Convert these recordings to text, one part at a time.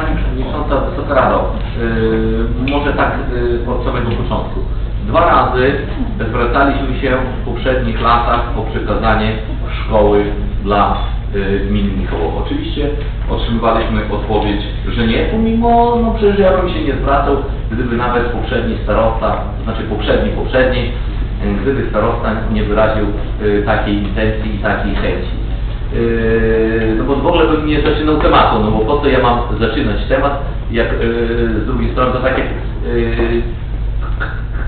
Pani Przewodnicząca, Wysoka Rado, yy, może tak yy, od samego początku. Dwa razy zwracaliśmy się w poprzednich latach o przekazanie szkoły dla yy, gminy Michałowo. Oczywiście otrzymywaliśmy odpowiedź, że nie, pomimo, no przecież ja bym się nie zwracał, gdyby nawet poprzedni starosta, znaczy poprzedni, poprzedni, yy, gdyby starosta nie wyraził yy, takiej intencji i takiej chęci. Yy, no bo w ogóle bym nie zaczynał tematu, no bo po co ja mam zaczynać temat, jak yy, z drugiej strony to tak jak yy,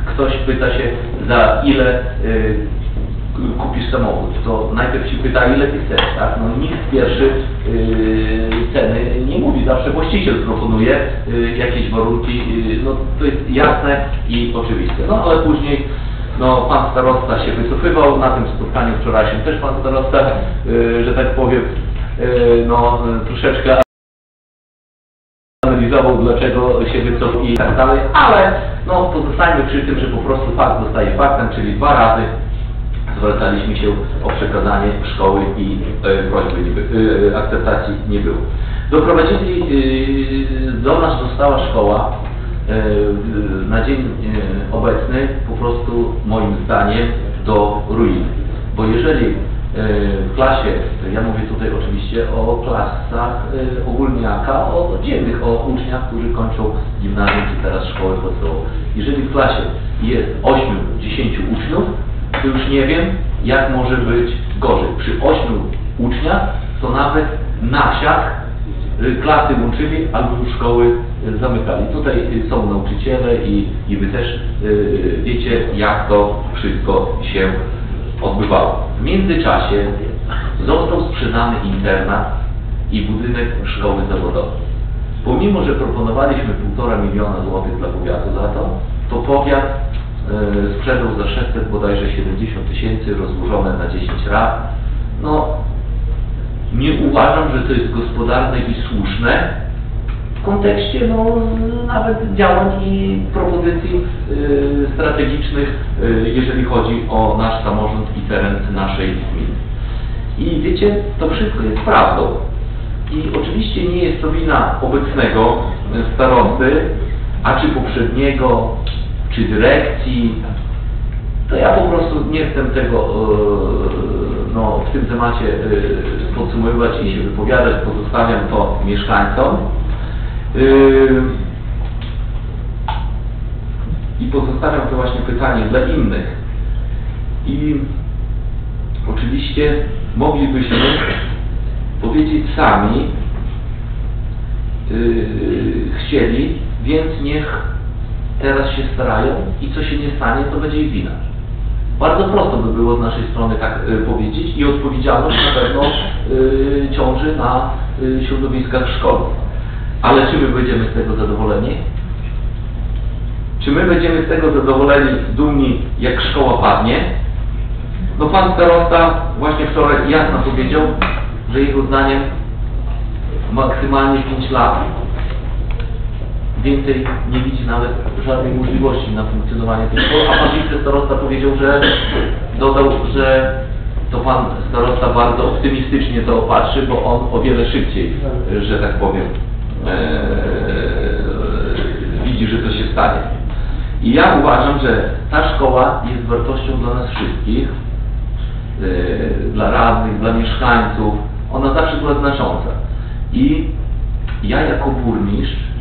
ktoś pyta się za ile kupisz samochód, to najpierw się pyta ile ty chcesz, tak? No nikt pierwszy ceny nie mówi, zawsze właściciel proponuje jakieś warunki, no to jest jasne i oczywiste. No ale później no, pan starosta się wycofywał na tym spotkaniu wczorajszym, też pan starosta, yy, że tak powiem, yy, no troszeczkę analizował, dlaczego się wycofał i tak dalej, ale no pozostańmy przy tym, że po prostu fakt zostaje faktem, czyli dwa razy zwracaliśmy się o przekazanie szkoły i e, prośby nie by, e, akceptacji nie było. Doprowadzili, e, do nas została szkoła na dzień e, obecny po prostu moim zdaniem do ruiny. Bo jeżeli e, w klasie, ja mówię tutaj oczywiście o klasach e, ogólniaka, o dziennych, o uczniach, którzy kończą gimnazjum czy teraz szkołę podstawową. Jeżeli w klasie jest 8-10 uczniów, to już nie wiem, jak może być gorzej. Przy 8 uczniach to nawet na wsiach y, klasy łączyli albo szkoły y, zamykali. Tutaj y, są nauczyciele i, i wy też y, wiecie, jak to wszystko się odbywało. W międzyczasie został sprzedany internat i budynek szkoły zawodowej. Pomimo, że proponowaliśmy 1,5 miliona złotych dla powiatu za to, to powiat sprzedał za 600 bodajże 70 tysięcy rozłożone na 10 rat. No, nie uważam, że to jest gospodarne i słuszne w kontekście no, nawet działań i propozycji e, strategicznych, e, jeżeli chodzi o nasz samorząd i teren naszej gminy. I wiecie, to wszystko jest prawdą. I oczywiście nie jest to wina obecnego e, starosty, a czy poprzedniego, czy dyrekcji. To ja po prostu nie chcę tego no, w tym temacie podsumowywać i się wypowiadać, pozostawiam to mieszkańcom. E, I pozostawiam to właśnie pytanie dla innych. I oczywiście moglibyśmy powiedzieć sami, yy, chcieli, więc niech teraz się starają i co się nie stanie, to będzie ich wina. Bardzo prosto by było z naszej strony tak y, powiedzieć i odpowiedzialność na pewno y, ciąży na y, środowiskach szkolnych. Ale czy my będziemy z tego zadowoleni? Czy my będziemy z tego zadowoleni, dumni, jak szkoła padnie? No pan starosta właśnie wczoraj jasno powiedział, że jego zdaniem maksymalnie 5 lat więcej nie widzi nawet żadnej możliwości na funkcjonowanie tej szkoły, a pan wicestarosta powiedział, że dodał, że to pan starosta bardzo optymistycznie to patrzy, bo on o wiele szybciej, że tak powiem, e, widzi, że to się stanie. I ja uważam, że ta szkoła jest wartością dla nas wszystkich, e, dla radnych, dla mieszkańców. Ona zawsze była znacząca. I ja jako burmistrz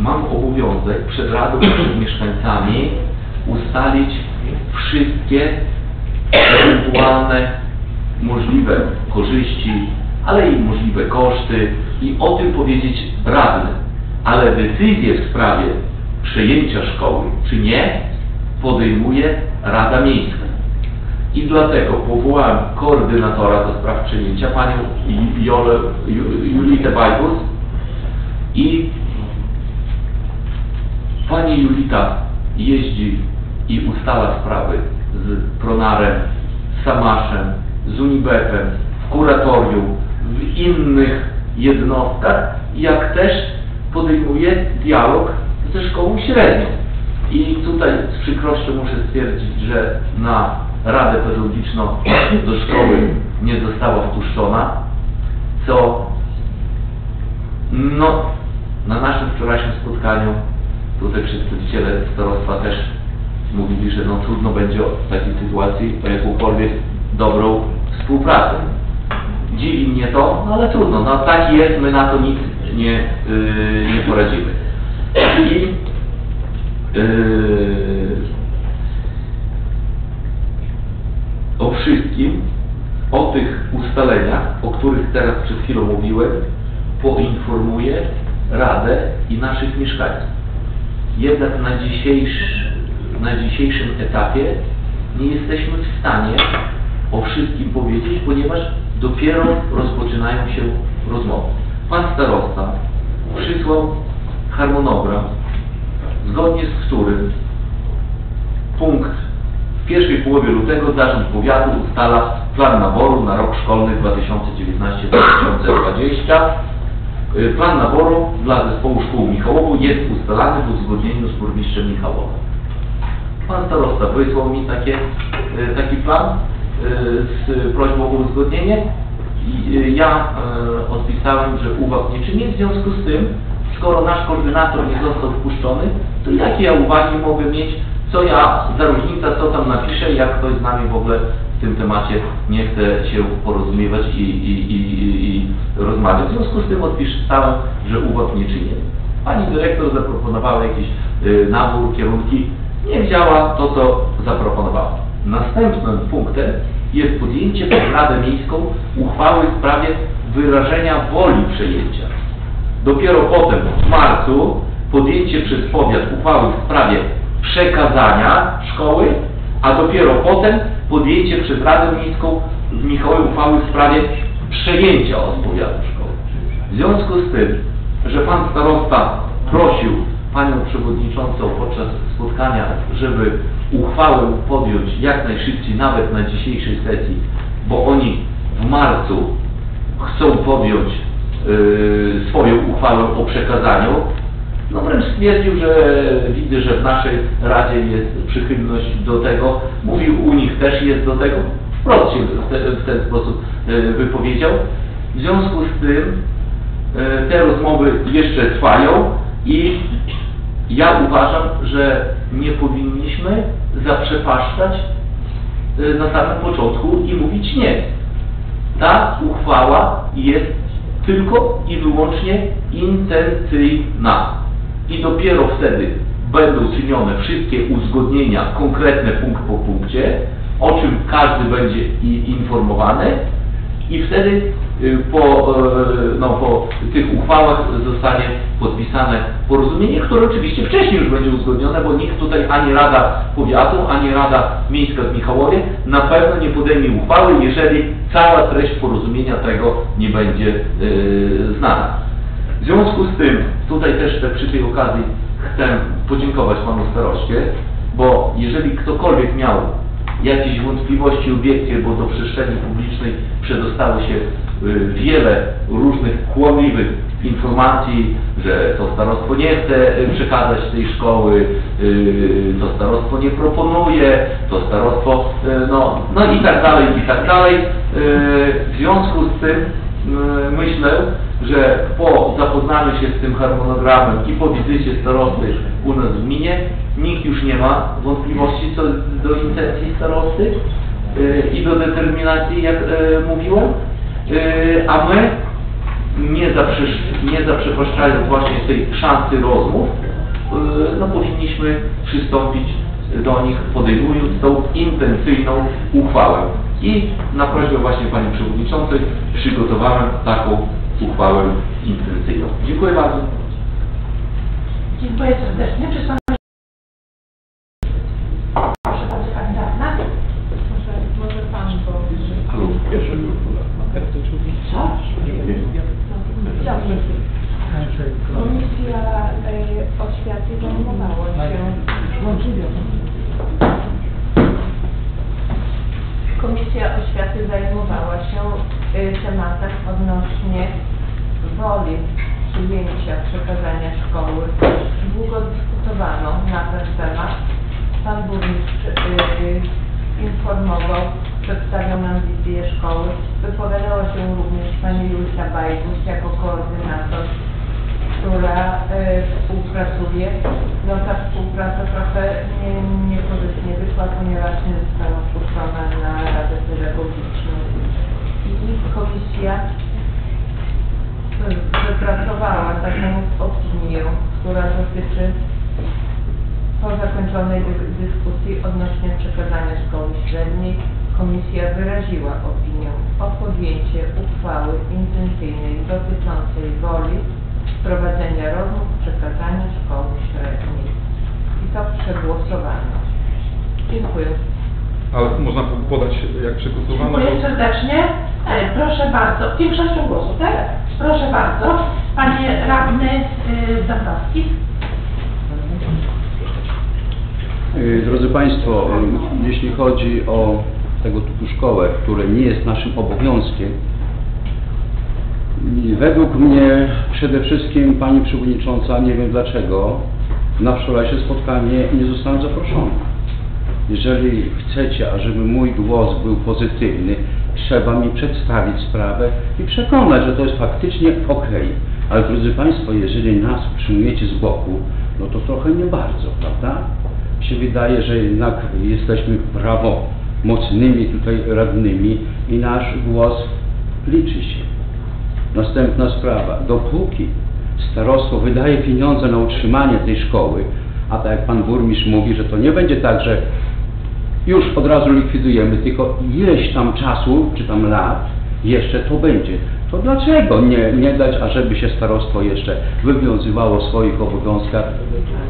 mam obowiązek przed Radą i przed mieszkańcami ustalić wszystkie ewentualne możliwe korzyści, ale i możliwe koszty i o tym powiedzieć radnym. Ale decyzję w sprawie przejęcia szkoły czy nie podejmuje Rada Miejska. I dlatego powołałem koordynatora do spraw przejęcia, panią Julitę Bajbus i pani Julita jeździ i ustala sprawy z Pronarem, z Samaszem, z Unibepem, w kuratorium, w innych jednostkach, jak też podejmuje dialog ze szkołą średnią. I tutaj z przykrością muszę stwierdzić, że na Radę Pedagogiczną do szkoły nie została wpuszczona, co No, na naszym wczorajszym spotkaniu tutaj przedstawiciele starostwa też mówili, że no trudno będzie w takiej sytuacji o jakąkolwiek dobrą współpracę. Dziwi mnie to, no ale trudno, no taki jest, my na to nic nie, yy, nie poradzimy. I yy, o wszystkim, o tych ustaleniach, o których teraz przed chwilą mówiłem, poinformuję Radę i naszych mieszkańców. Jednak na, dzisiejszy, na dzisiejszym etapie nie jesteśmy w stanie o wszystkim powiedzieć, ponieważ dopiero rozpoczynają się rozmowy. Pan starosta przysłał harmonogram, zgodnie z którym punkt w pierwszej połowie lutego Zarząd Powiatu ustala plan naboru na rok szkolny 2019-2020. Y, Plan naboru dla zespołu szkół Michałowo jest ustalany w uzgodnieniu z burmistrzem Michałowa. Pan starosta wysłał mi takie, y, taki plan y, z prośbą o uzgodnienie i ja odpisałem, że uwag nie czynię. W związku z tym, skoro nasz koordynator nie został wpuszczony, to jakie ja uwagi mogę mieć, co ja za różnica, co tam napiszę, jak ktoś z nami w ogóle w tym temacie nie chce się porozumiewać i, i, i, i, rozmawiać. W związku z tym odpisałem, że uwag nie czynię. Pani dyrektor zaproponowała jakiś y, nabór, kierunki. Nie wzięła to, co zaproponowała. Następnym punktem jest podjęcie przez Radę Miejską uchwały w sprawie wyrażenia woli przejęcia. Dopiero potem w marcu podjęcie przez powiat uchwały w sprawie przekazania szkoły, a dopiero potem podjęcie przez Radę Miejską w Michałowie uchwały w sprawie przejęcia od powiatu szkoły. W związku z tym, że Pan Starosta prosił Panią Przewodniczącą podczas spotkania, żeby uchwałę podjąć jak najszybciej, nawet na dzisiejszej sesji, bo oni w marcu chcą podjąć yy, swoją uchwałę o przekazaniu, no wręcz stwierdził, że widzę, że w naszej Radzie jest przychylność do tego. Mówił, u nich też jest do tego. Wprost się w, te, w ten sposób e, wypowiedział. W związku z tym e, te rozmowy jeszcze trwają i ja uważam, że nie powinniśmy zaprzepaszczać e, na samym początku i mówić nie. Ta uchwała jest tylko i wyłącznie intencyjna. I dopiero wtedy będą czynione wszystkie uzgodnienia, konkretne punkt po punkcie, o czym każdy będzie informowany i wtedy y, po, e, no, po tych uchwałach zostanie podpisane porozumienie, które oczywiście wcześniej już będzie uzgodnione, bo nikt tutaj ani Rada Powiatu, ani Rada Miejska w Michałowie na pewno nie podejmie uchwały, jeżeli cała treść porozumienia tego nie będzie y, znana. W związku z tym, tutaj też te, przy tej okazji chcę podziękować Panu Staroście, bo jeżeli ktokolwiek miał jakieś wątpliwości, obiekcje, bo do przestrzeni publicznej przedostało się y, wiele różnych kłamliwych informacji, że to starostwo nie chce y, przekazać tej szkoły, y, to starostwo nie proponuje, to starostwo, no, no i tak dalej, i tak dalej. W związku z tym myślę, że po zapoznaniu się z tym harmonogramem i po wizycie starosty u nas w gminie, nikt już nie ma wątpliwości co do intencji starosty y, i do determinacji, jak y, mówiłem, Y, a my nie, zaprzesz, nie zaprzepaszczając właśnie tej szansy rozmów, no powinniśmy przystąpić do nich podejmując tą intencyjną uchwałę. I na prośbę właśnie Pani Przewodniczącej przygotowałem taką uchwałę intencyjną. Dziękuję bardzo. Dziękuję serdecznie. Czy są Proszę bardzo, Pani Dawna. Może, może pan, bo... Halo, pierwszy był Co? Dobrze. Komisja e, oświaty zajmowała się... Komisja oświaty zajmowała się e, tematem odnośnie przyjęcia przekazania szkoły. Długo dyskutowano na ten temat. Pan burmistrz e, informował, przedstawiał nam wizję szkoły. Wypowiadała się również pani Julcia Bajbus jako koordynator która e, współpracuje. No ta współpraca trochę nie, niekorzystnie wyszła, ponieważ nie została wpuszczona na Radę Pedagogiczną. I komisja wypracowała taką opinię, która dotyczy po zakończonej dy- dyskusji odnośnie przekazania szkoły średniej komisja wyraziła opinię o podjęcie uchwały intencyjnej dotyczącej woli prowadzenia rozmów przekazania szkoły średniej. I to przegłosowano. Dziękuję. Ale można podać jak przegłosowano? Dziękuję serdecznie. E, Proszę bardzo, większością głosu, tak? Proszę bardzo, panie radny y, Dąbrowski. Y, Drodzy Państwo, y, jeśli chodzi o tego typu szkołę, które nie jest naszym obowiązkiem, y, według mnie przede wszystkim Pani Przewodnicząca, nie wiem dlaczego, na wczorajsze spotkanie nie zostałem zaproszony. Jeżeli chcecie, ażeby mój głos był pozytywny, trzeba mi przedstawić sprawę i przekonać, że to jest faktycznie ok. Ale drodzy Państwo, jeżeli nas utrzymujecie z boku, no to trochę nie bardzo, prawda? Się wydaje, że jednak jesteśmy prawomocnymi tutaj radnymi i nasz głos liczy się. Następna sprawa. Dopóki starostwo wydaje pieniądze na utrzymanie tej szkoły, a tak jak pan burmistrz mówi, że to nie będzie tak, że już od razu likwidujemy, tylko ileś tam czasu, czy tam lat jeszcze to będzie. To dlaczego nie, nie dać, ażeby się starostwo jeszcze wywiązywało swoich obowiązkach?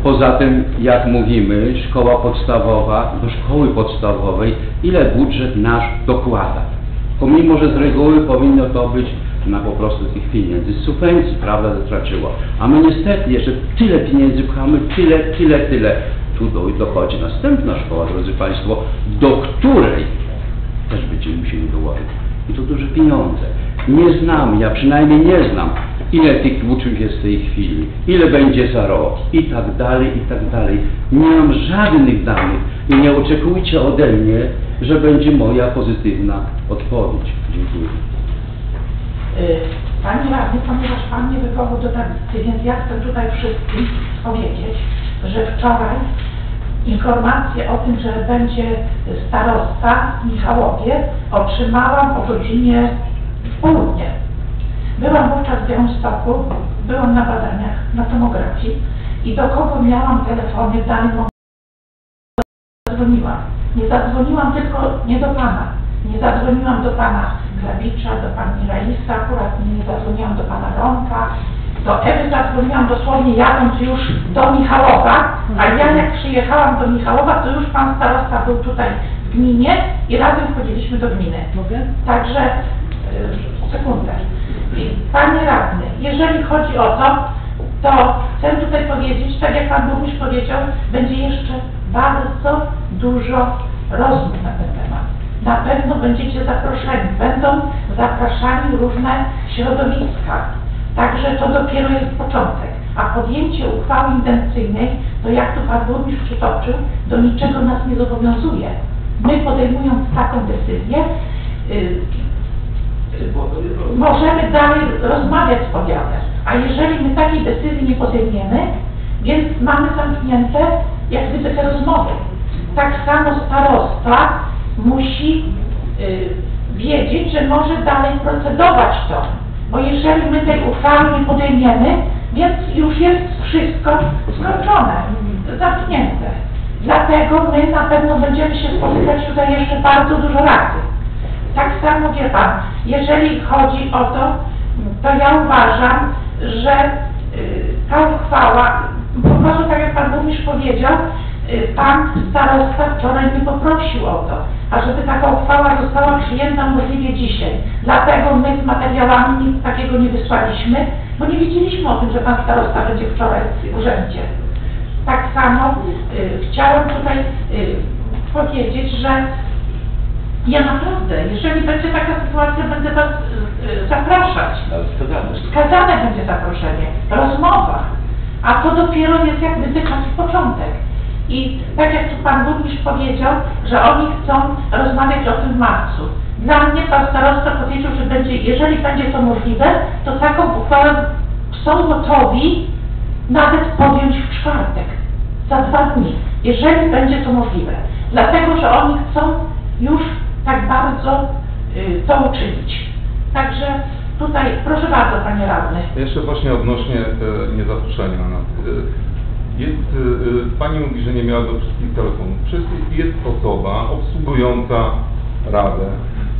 Poza tym, jak mówimy, szkoła podstawowa, do szkoły podstawowej, ile budżet nasz dokłada? Pomimo, że z reguły powinno to być na po prostu tych pieniędzy, z subwencji, prawda, zatraciło. A my niestety jeszcze tyle pieniędzy pchamy, tyle, tyle, tyle. Tu do, dochodzi następna szkoła, drodzy Państwo, do której też będziemy musieli dołożyć. I to duże pieniądze. Nie znam, ja przynajmniej nie znam, ile tych uczniów jest w tej chwili, ile będzie za rok i tak dalej, i tak dalej. Nie mam żadnych danych i nie oczekujcie ode mnie, że będzie moja pozytywna odpowiedź. Dziękuję. Y, Panie radny, ponieważ pan nie wywołał do tablicy, więc ja chcę tutaj wszystkim powiedzieć, że wczoraj informację o tym, że będzie starosta w Michałowie otrzymałam o godzinie w południe. Byłam wówczas w Białymstoku, byłam na badaniach na tomografii i do kogo miałam telefony w danym momencie zadzwoniłam. Nie zadzwoniłam tylko nie do Pana. Nie zadzwoniłam do Pana Grabicza, do Pani Raisa, akurat nie zadzwoniłam do Pana Ronka. Do Ewy zadzwoniłam dosłownie jadąc już do Michałowa, a ja jak przyjechałam do Michałowa, to już Pan starosta był tutaj w gminie i razem wchodziliśmy do gminy. Także, y, sekundę. Panie radny, jeżeli chodzi o to, to chcę tutaj powiedzieć, tak jak Pan Burmistrz powiedział, będzie jeszcze bardzo dużo rozmów na ten temat. Na pewno będziecie zaproszeni, będą zapraszani różne środowiska. Także to dopiero jest początek. A podjęcie uchwały intencyjnej, to jak to Pan Burmistrz przytoczył, do niczego nas nie zobowiązuje. My podejmując taką decyzję, y, możemy dalej rozmawiać z powiatem. A jeżeli my takiej decyzji nie podejmiemy, więc mamy zamknięte jak gdyby te rozmowy. Tak samo starosta musi y, wiedzieć, że może dalej procedować to. Bo jeżeli my tej uchwały nie podejmiemy, więc już jest wszystko skończone, zamknięte. Dlatego my na pewno będziemy się spotykać tutaj jeszcze bardzo dużo razy. Tak samo wie Pan, jeżeli chodzi o to, to ja uważam, że y, ta uchwała, po prostu tak jak Pan Burmistrz powiedział, Pan starosta wczoraj mnie poprosił o to, ażeby taka uchwała została przyjęta możliwie dzisiaj. Dlatego my z materiałami nic takiego nie wysłaliśmy, bo nie wiedzieliśmy o tym, że Pan starosta będzie wczoraj w urzędzie. Tak samo y, chciałam tutaj y, powiedzieć, że ja naprawdę, jeżeli będzie taka sytuacja, będę Was y, y, zapraszać. Wskazane. Wskazane będzie zaproszenie, rozmowa, a to dopiero jest jak gdyby czas początek. I tak jak tu Pan Burmistrz powiedział, że oni chcą rozmawiać o tym w marcu. Dla mnie Pan Starosta powiedział, że będzie, jeżeli będzie to możliwe, to taką uchwałę są gotowi nawet podjąć w czwartek, za dwa dni, jeżeli będzie to możliwe. Dlatego, że oni chcą już tak bardzo y, to uczynić. Także tutaj, proszę bardzo, panie radny. Jeszcze właśnie odnośnie e, e, Jest, e, e, Pani mówi, że nie miała do wszystkich telefonów. Przecież jest osoba obsługująca Radę.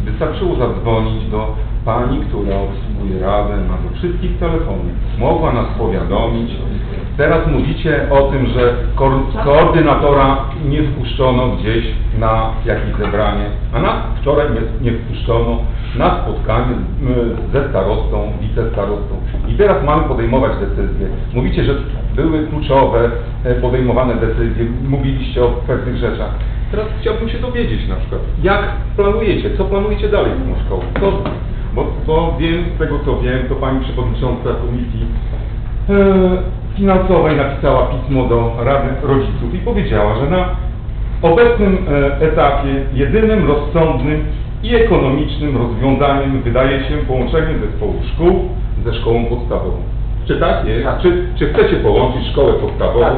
Wystarczyło zadzwonić do Pani, która obsługuje Radę, ma do wszystkich telefonów. Mogła nas powiadomić. Teraz mówicie o tym, że ko- koordynatora nie wpuszczono gdzieś na jakieś zebranie, a nas wczoraj nie, wpuszczono na spotkanie z- ze starostą, wicestarostą. I teraz mamy podejmować decyzje. Mówicie, że były kluczowe e, podejmowane decyzje, mówiliście o pewnych rzeczach. Teraz chciałbym się dowiedzieć na przykład, jak planujecie, co planujecie dalej z tą szkołą? Bo, bo wiem, z tego co wiem, to Pani Przewodnicząca Komisji e, Finansowej napisała pismo do Rady Rodziców i powiedziała, że na obecnym e, etapie jedynym rozsądnym i ekonomicznym rozwiązaniem wydaje się połączenie zespołu szkół ze szkołą podstawową. Czy tak? Tak. Czy, czy chcecie połączyć szkołę podstawową? Tak.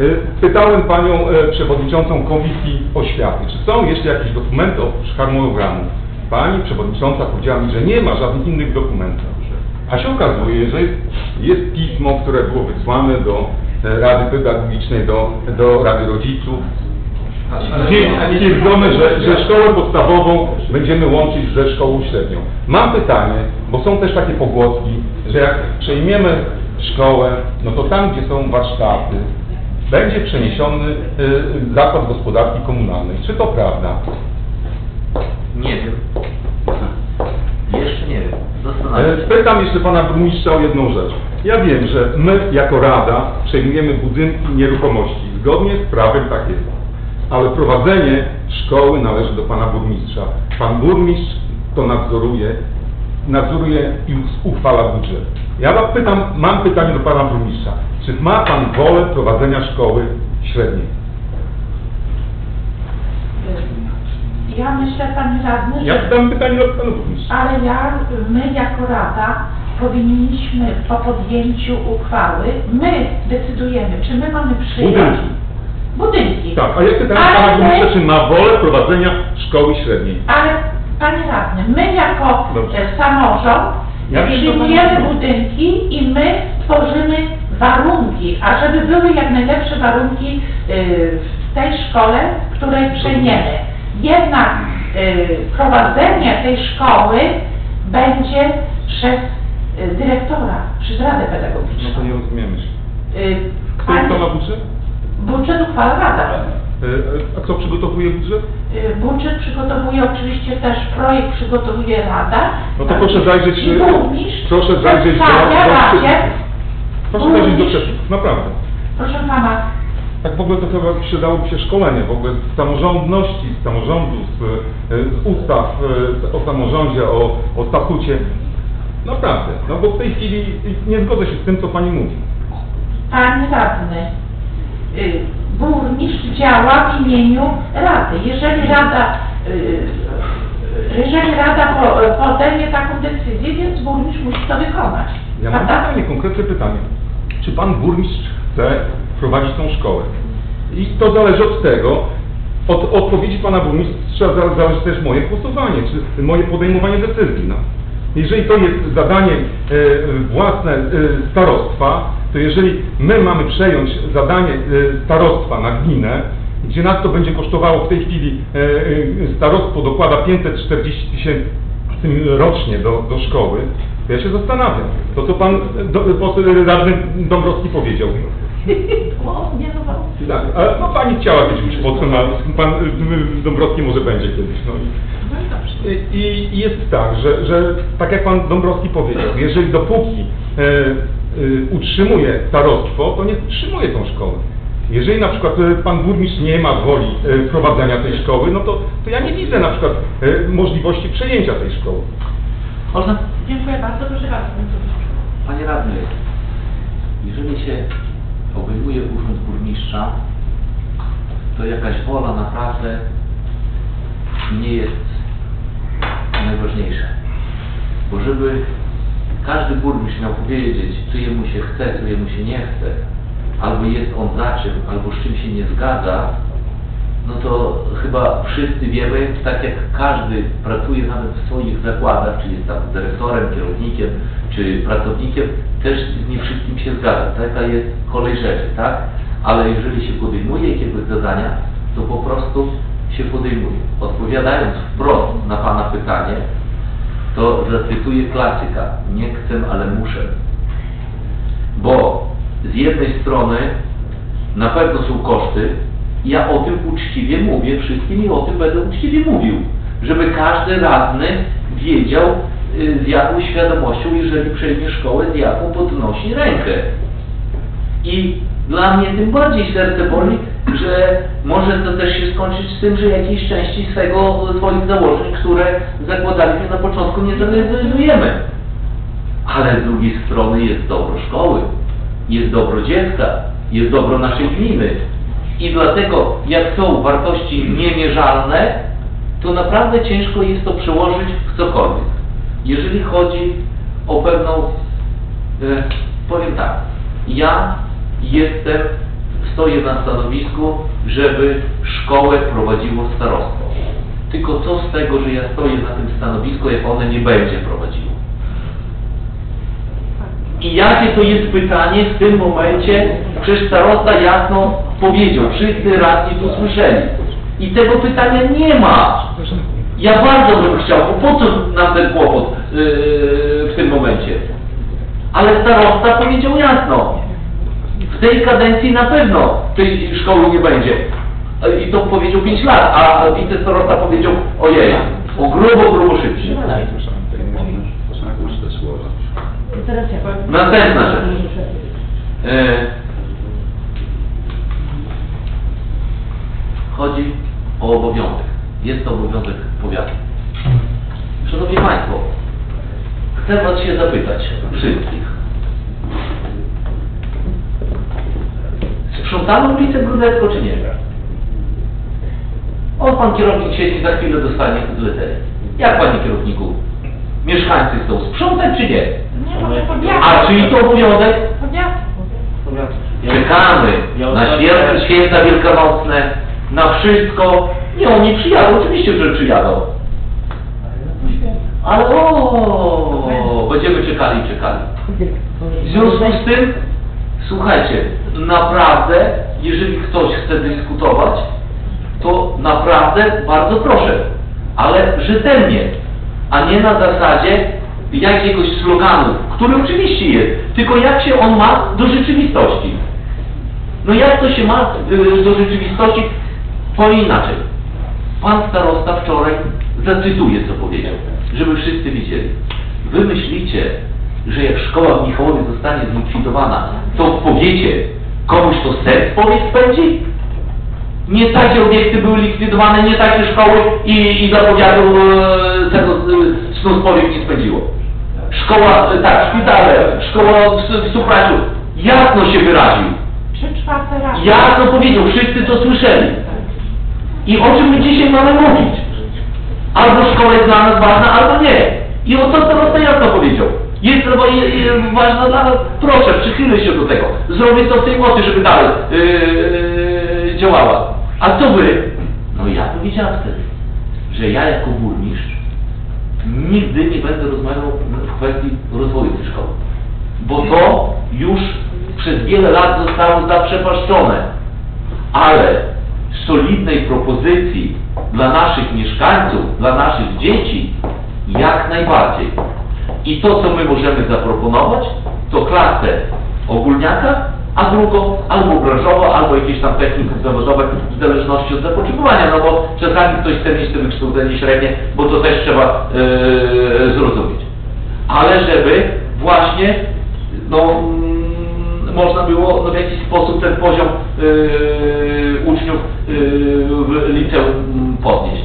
E, Pytałem Panią e, Przewodniczącą Komisji Oświaty, czy są jeszcze jakieś dokumenty oprócz harmonogramu? Pani Przewodnicząca powiedziała mi, że nie ma żadnych innych dokumentów. A się okazuje, że jest, jest pismo, które było wysłane do e, Rady Pedagogicznej, do, do Rady Rodziców, gdzie stwierdzono, że, że szkołę podstawową będziemy łączyć ze szkołą średnią. Mam pytanie, bo są też takie pogłoski, że jak przejmiemy szkołę, no to tam, gdzie są warsztaty, będzie przeniesiony y, zakład gospodarki komunalnej. Czy to prawda? Nie wiem. Jeszcze nie wiem. E, Zastanawiam się. Pytam jeszcze pana burmistrza o jedną rzecz. Ja wiem, że my jako Rada przejmujemy budynki nieruchomości. Zgodnie z prawem tak jest. Ale prowadzenie szkoły należy do pana burmistrza. Pan burmistrz to nadzoruje, nadzoruje i uchwala budżet. Ja pytam, mam pytanie do pana burmistrza. Czy ma pan wolę prowadzenia szkoły średniej? Ja myślę, panie radny, Ja że... zadam pytanie do pana burmistrza. Ale ja, my jako Rada powinniśmy po podjęciu uchwały, my decydujemy, czy my mamy przyjąć... Budynki. Budynki. Tak, a ja pytam Ale pana my- burmistrza, czy ma wolę prowadzenia szkoły średniej? Ale panie radny, my jako Dobrze. e, samorząd Ja wiem, co przyjmujemy pani mówi. budynki i my tworzymy warunki, a żeby były jak najlepsze warunki e, w tej szkole, w której przejmiemy. Jednak e, prowadzenie tej szkoły będzie przez e, dyrektora, przez Radę No Pedagogiczną. to nie rozumiemy się. E, Kto, pani- kto ma budżet? Budżet uchwala Rada. E, A kto przygotowuje budżet? Y, Budżet przygotowuje oczywiście też, projekt przygotowuje Rada. No to proszę zajrzeć, I burmistrz proszę zajrzeć do- do przepisów. Proszę zajrzeć do przepisów, naprawdę. Proszę Pana, Tak w ogóle to chyba przydałoby się szkolenie w ogóle z samorządności, z samorządu, z, e, z ustaw e, o samorządzie, o, o statucie. Naprawdę, no bo w tej chwili nie zgodzę się z tym, co Pani mówi. Panie Radny, burmistrz działa w imieniu Rady. Jeżeli Rada, y, jeżeli Rada po- podejmie taką decyzję, więc burmistrz musi to wykonać. Ja mam Prawda? pytanie, konkretne pytanie. Czy Pan burmistrz chce prowadzić tą szkołę? I to zależy od tego, od odpowiedzi Pana burmistrza za- zależy też moje głosowanie, czy moje podejmowanie decyzji. No. Jeżeli to jest zadanie e, własne e, starostwa, to jeżeli my mamy przejąć zadanie e, starostwa na gminę, gdzie nas to będzie kosztowało w tej chwili, starostwo dokłada 540 tysięcy rocznie do, do szkoły, to ja się zastanawiam. To co pan do, poseł radny Dąbrowski powiedział. O, nie, no, bo- Tak, ale no pani chciała być posłem, a pan Dąbrowski może będzie kiedyś. No i, no i i, jest tak, że, że tak jak pan Dąbrowski powiedział, jeżeli dopóki e, e, utrzymuje starostwo, to nie utrzymuje tą szkołę. Jeżeli na przykład e, pan burmistrz nie ma woli e, prowadzenia tej szkoły, no to, to ja nie widzę na przykład e, możliwości przejęcia tej szkoły. Można? Dziękuję bardzo, proszę bardzo. Panie radny, jeżeli się obejmuje urząd burmistrza, to jakaś wola na pracę nie jest najważniejsza. Bo żeby każdy burmistrz miał powiedzieć, co jemu się chce, co jemu się nie chce, albo jest on za czym, albo z czym się nie zgadza, no to chyba wszyscy wiemy, tak jak każdy pracuje nawet w swoich zakładach, czy jest tam dyrektorem, kierownikiem, czy pracownikiem, też z nie wszystkim się zgadza. Taka jest kolej rzeczy, tak? Ale jeżeli się podejmuje jakiegoś zadania, to po prostu się podejmuje. Odpowiadając wprost na Pana pytanie, to zacytuję klasyka. Nie chcę, ale muszę. Bo z jednej strony na pewno są koszty, ja o tym uczciwie mówię wszystkim i o tym będę uczciwie mówił, żeby każdy radny wiedział y, z jaką świadomością, jeżeli przejmie szkołę, z jaką podnosi rękę. I dla mnie tym bardziej serce boli, że może to też się skończyć z tym, że jakiejś części swego, swoich założeń, które zakładaliśmy na początku, nie zrealizujemy. Ale z drugiej strony jest dobro szkoły, jest dobro dziecka, jest dobro naszej gminy. I dlatego, jak są wartości niemierzalne, to naprawdę ciężko jest to przełożyć w cokolwiek. Jeżeli chodzi o pewną, e, powiem tak, ja jestem, stoję na stanowisku, żeby szkołę prowadziło starostwo. Tylko co z tego, że ja stoję na tym stanowisku, jak one nie będzie prowadziło? I jakie to jest pytanie w tym momencie? Przecież starosta jasno powiedział, wszyscy radni to słyszeli. I tego pytania nie ma. Ja bardzo bym chciał, bo po co nam ten kłopot yy, w tym momencie? Ale starosta powiedział jasno, tej kadencji na pewno tej szkoły nie będzie. I to powiedział 5 lat, a wicestarosta powiedział, ojej, o grubo, grubo szybciej. Następna rzecz. E, chodzi o obowiązek. Jest to obowiązek powiatu. Szanowni Państwo, chcę Was się zapytać, wszystkich. Sprzątamy ulicę Brunetko czy nie? O, Pan kierownik siedzi, za chwilę dostanie zlecenie. Jak Panie kierowniku? Mieszkańcy chcą sprzątać czy nie? Nie może powiatu. A czyj to obowiązek? Czekamy na święta, święta wielkanocne, na wszystko. Nie, oni przyjadą, oczywiście, że przyjadą. Ale o, będziemy czekali, czekali. W związku z tym, słuchajcie, naprawdę, jeżeli ktoś chce dyskutować, to naprawdę bardzo proszę, ale rzetelnie, a nie na zasadzie jakiegoś sloganu, który oczywiście jest, tylko jak się on ma do rzeczywistości. No jak to się ma y, do rzeczywistości? Powiem inaczej. Pan starosta wczoraj zacytuję, co powiedział, żeby wszyscy widzieli. Wy myślicie, że jak szkoła w Michałowie zostanie zlikwidowana, to powiecie komuś to serc powiedz spędzi? Nie takie obiekty były likwidowane, nie takie szkoły i, i dla powiatu e, e, snu z powiek nie spędziło. Szkoła, e, tak, szpitale, szkoła w, w Supraciu, jasno się wyraził. Jasno powiedział, wszyscy to słyszeli. I o czym my dzisiaj mamy mówić? Albo szkoła jest dla nas ważna, albo nie. I o to starosta jasno powiedział. Jest, je, ważna dla nas, proszę, przychylę się do tego. Zrobię to w tej mocy, żeby dalej yy, działała. A co wy? No ja powiedziałem wtedy, że ja jako burmistrz nigdy nie będę rozmawiał w kwestii rozwoju tej szkoły. Bo to już przez wiele lat zostało zaprzepaszczone. Ale solidnej propozycji dla naszych mieszkańców, dla naszych dzieci, jak najbardziej. I to, co my możemy zaproponować, to klasę ogólniaka, a drugą albo branżowo, albo jakieś tam technikum zawodowe, w zależności od zapotrzebowania, no bo czasami ktoś chce mieć to wykształcenie średnie, bo to też trzeba yy, zrozumieć. Ale żeby właśnie, no, mm, można było no, w jakiś sposób ten poziom yy, uczniów yy, w liceum podnieść.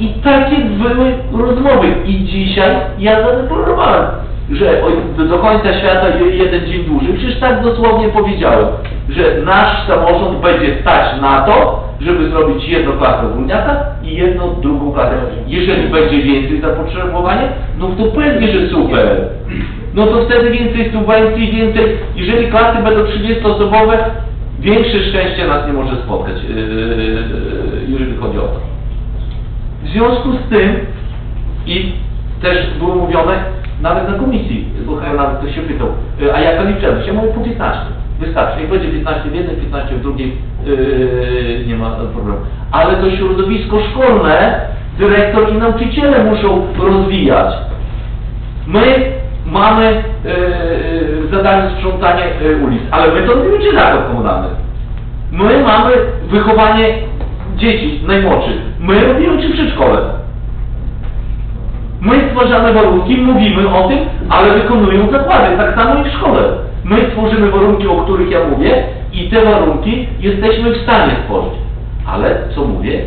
I takie były rozmowy. I dzisiaj ja zadeklarowałem, że do końca świata je- jeden dzień dłużej. Przecież tak dosłownie powiedziałem, że nasz samorząd będzie stać na to, żeby zrobić jedną klasę ogólniaka i jedną drugą klasę. Jeżeli będzie więcej zapotrzebowania, no to pewnie, że super. No to wtedy więcej subwencji, więcej, jeżeli klasy będą 30-osobowe, większe szczęście nas nie może spotkać, yy, jeżeli chodzi o to. W związku z tym i też było mówione nawet na komisji, bo nawet ktoś się pytał, y, a jaka liczebność? Ja mówię po 15. Wystarczy. Jak będzie 15 w jednej, 15 w drugiej, yy, nie ma problemu. Ale to środowisko szkolne, dyrektor i nauczyciele muszą rozwijać. My mamy yy, w zadaniu sprzątanie yy, ulic, ale my to robimy czy zakład. My mamy wychowanie dzieci najmłodszych. My robimy czy przedszkole. My stwarzamy warunki, mówimy o tym, ale wykonują zakłady, tak samo i w szkole. My tworzymy warunki, o których ja mówię i te warunki jesteśmy w stanie stworzyć. Ale, co mówię,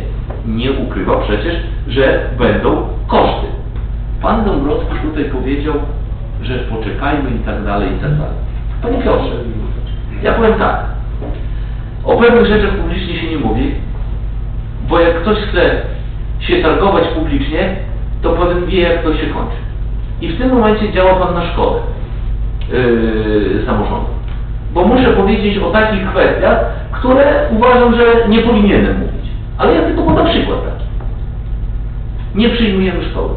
nie ukrywa przecież, że będą koszty. Pan Dąbrowski tutaj powiedział, że poczekajmy i tak dalej, i tak dalej. Panie Piotrze, ja powiem tak. O pewnych rzeczach publicznie się nie mówi, bo jak ktoś chce się targować publicznie, to potem wie, jak to się kończy. I w tym momencie działa Pan na szkodę yy, samorządu. Bo muszę powiedzieć o takich kwestiach, które uważam, że nie powinienem mówić. Ale ja tylko podam przykład taki. Nie przyjmujemy szkoły.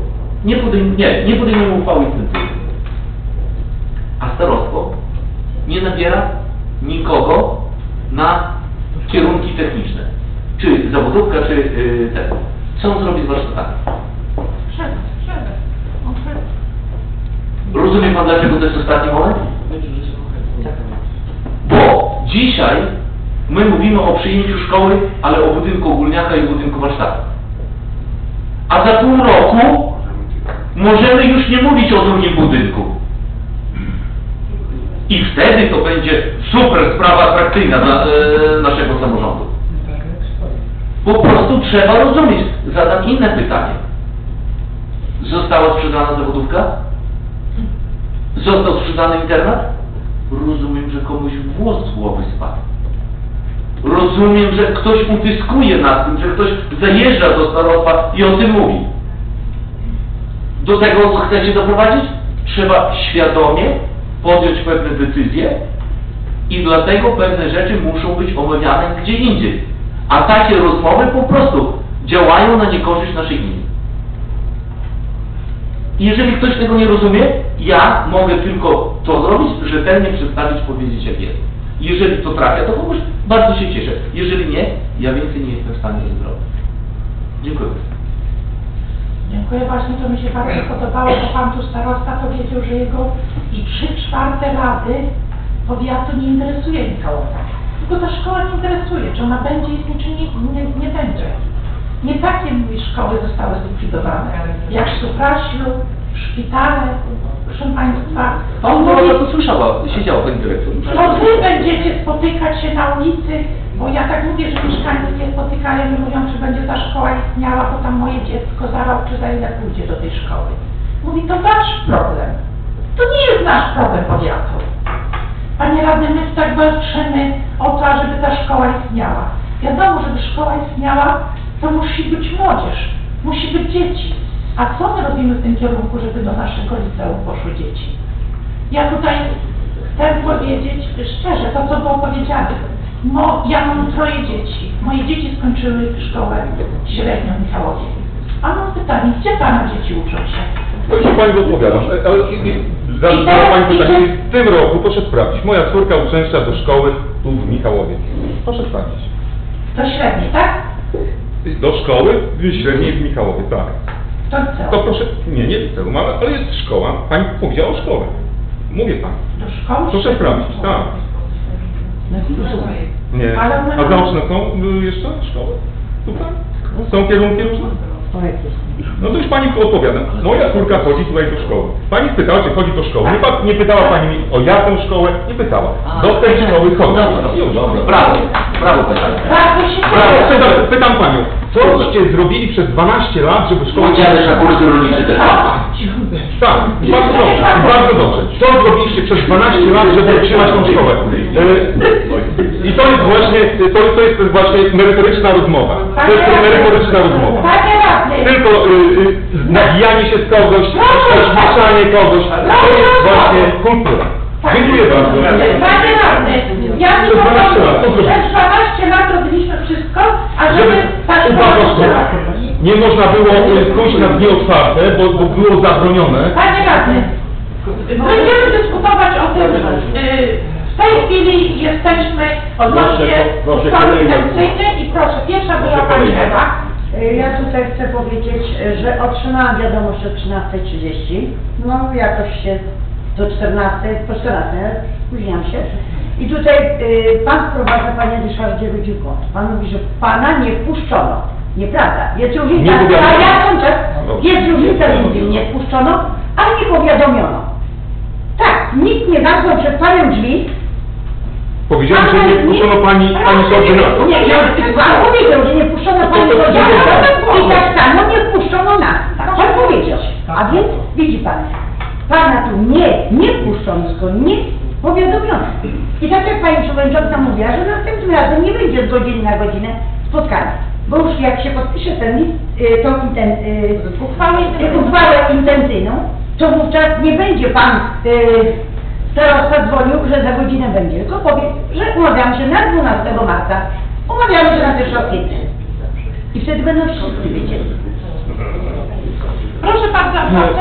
Nie, podejm nie, nie podejmujemy uchwały instytucyjnej. A starostwo nie nabiera nikogo na kierunki techniczne. Czy zawodówka, czy yy, ten. Co on zrobi z warsztatami? Trzeba. On trzeba. Rozumie Pan, dlaczego to jest ostatni moment? Bo dzisiaj my mówimy o przyjęciu szkoły, ale o budynku ogólniaka i budynku warsztatu. A za pół roku możemy już nie mówić o drugim budynku. I wtedy to będzie super sprawa atrakcyjna dla e, naszego samorządu. Po prostu trzeba rozumieć. Zadam inne pytanie. Została sprzedana zawodówka? Został sprzedany internat? Rozumiem, że komuś włos z głowy spadł. Rozumiem, że ktoś utyskuje nad tym, że ktoś zajeżdża do starostwa i o tym mówi. Do tego, co chcecie doprowadzić? Trzeba świadomie podjąć pewne decyzje i dlatego pewne rzeczy muszą być omawiane gdzie indziej. A takie rozmowy po prostu działają na niekorzyść naszej gminy. I Jeżeli ktoś tego nie rozumie, ja mogę tylko to zrobić, rzetelnie przedstawić, powiedzieć jak jest. Jeżeli to trafia do kogoś, bardzo się cieszę. Jeżeli nie, ja więcej nie jestem w stanie zrobić. Dziękuję. Dziękuję właśnie, to mi się bardzo podobało, bo pan tu starosta powiedział, że jego i trzy czwarte rady powiatu nie interesuje Mikołajka. Tylko ta szkoła nie interesuje, czy ona będzie istnieć, czy nie, nie, nie będzie. Nie takie mówi szkoły zostały zlikwidowane, jak w Supraślu, szpitale, proszę Państwa. Pan może to słyszała, siedziała pani dyrektor. To wy będziecie spotykać się na ulicy, bo ja tak mówię, że mieszkańcy nie spotykają i mówią, czy będzie ta szkoła istniała, bo tam moje dziecko za rok czy za ile pójdzie do tej szkoły. Mówi, to wasz problem. To nie jest nasz problem powiatu. Panie radny, my tak walczymy o to, żeby ta szkoła istniała. Wiadomo, żeby szkoła istniała, to musi być młodzież, musi być dzieci. A co my robimy w tym kierunku, żeby do naszego liceum poszły dzieci? Ja tutaj chcę powiedzieć szczerze to, co było powiedziane. No, ja mam troje dzieci. Moje dzieci skończyły szkołę średnią Michałowie. A mam pytanie, gdzie Pana dzieci uczą się? Już Pani odpowiadam. Zadała Pani pytanie. W tym roku, proszę sprawdzić, moja córka uczęszcza do szkoły tu w Michałowie. Proszę sprawdzić. To średniej, tak? Do szkoły średniej w Michałowie, tak. To co? To proszę, nie, nie liceum, ale, ale jest szkoła. Pani powiedziała o szkole. Mówię Pani. Do szkoły Proszę średniej. sprawdzić, tak. Nie. Ale one- A zaoczne są y, jeszcze szkoły? Tutaj? Są kierunki różne? No to już Pani odpowiada. Moja córka chodzi tutaj do szkoły. Pani spytała, czy chodzi do szkoły. Nie, pa- nie pytała Pani mi o jaką szkołę, nie pytała. Do tej szkoły chodzi. Dobra, brawo, brawo Brawo, pytam Panią, co żeście zrobili przez 12 lat, żeby szkoła... Że na kursy rolniczy też. Tak, bardzo dobrze, bardzo dobrze. Co zrobiliście przez 12 lat, żeby utrzymać tą szkołę? E, I to jest właśnie, to, to jest właśnie merytoryczna rozmowa. To jest merytoryczna rozmowa. Tylko y, y, nabijanie się z kogoś, ośmieszanie kogoś, to jest właśnie kultura. Dziękuję bardzo. Ja nie Przez 12 lat, to mogę, zrobić. przez 12 lat robiliśmy wszystko, a żeby ruszyła. nie można było y, pójść na dni otwarte, bo, bo było zabronione. Panie radny, będziemy dyskutować o tym, y, w tej chwili jesteśmy odnośnie uchwały intencyjnej i proszę, pierwsza była pani Ewa. Y, Ja tutaj chcę powiedzieć, że otrzymałam wiadomość o 13.30. No jakoś się do 14, po 14, spóźniam się. I tutaj y, pan wprowadza, panie Ryszardzie, ludzi w błąd. Pan mówi, że pana nie wpuszczono. Nieprawda. Jest różnica, Nie powiadomiono. a ja kończę. Jest różnica między nie wpuszczono, a nie powiadomiono. Tak, nikt nie zamknął przed panem drzwi, Powiedziałem, że nie wpuszczono pani, pani koordynator. Nie, nie, pan powiedział, że nie wpuszczono pani To- to- to- koordynator i tak samo nie wpuszczono nas. Tak pan powiedział. A więc widzi pan, pana tu nie, nie wpuszczono, tylko nie powiadomiono. I tak jak pani przewodnicząca mówiła, że następnym razem nie będzie z godziny na godzinę spotkania. Bo już jak się podpisze ten list, y, tą inten, y, uchwałę, y, uchwałę intencyjną, to wówczas nie będzie pan y, starosta dzwonił, że za godzinę będzie, tylko powie, że umawiamy się na 12 marca, umawiamy się na 1 kwietnia. I wtedy będą wszyscy wiedzieli. Proszę bardzo, proszę,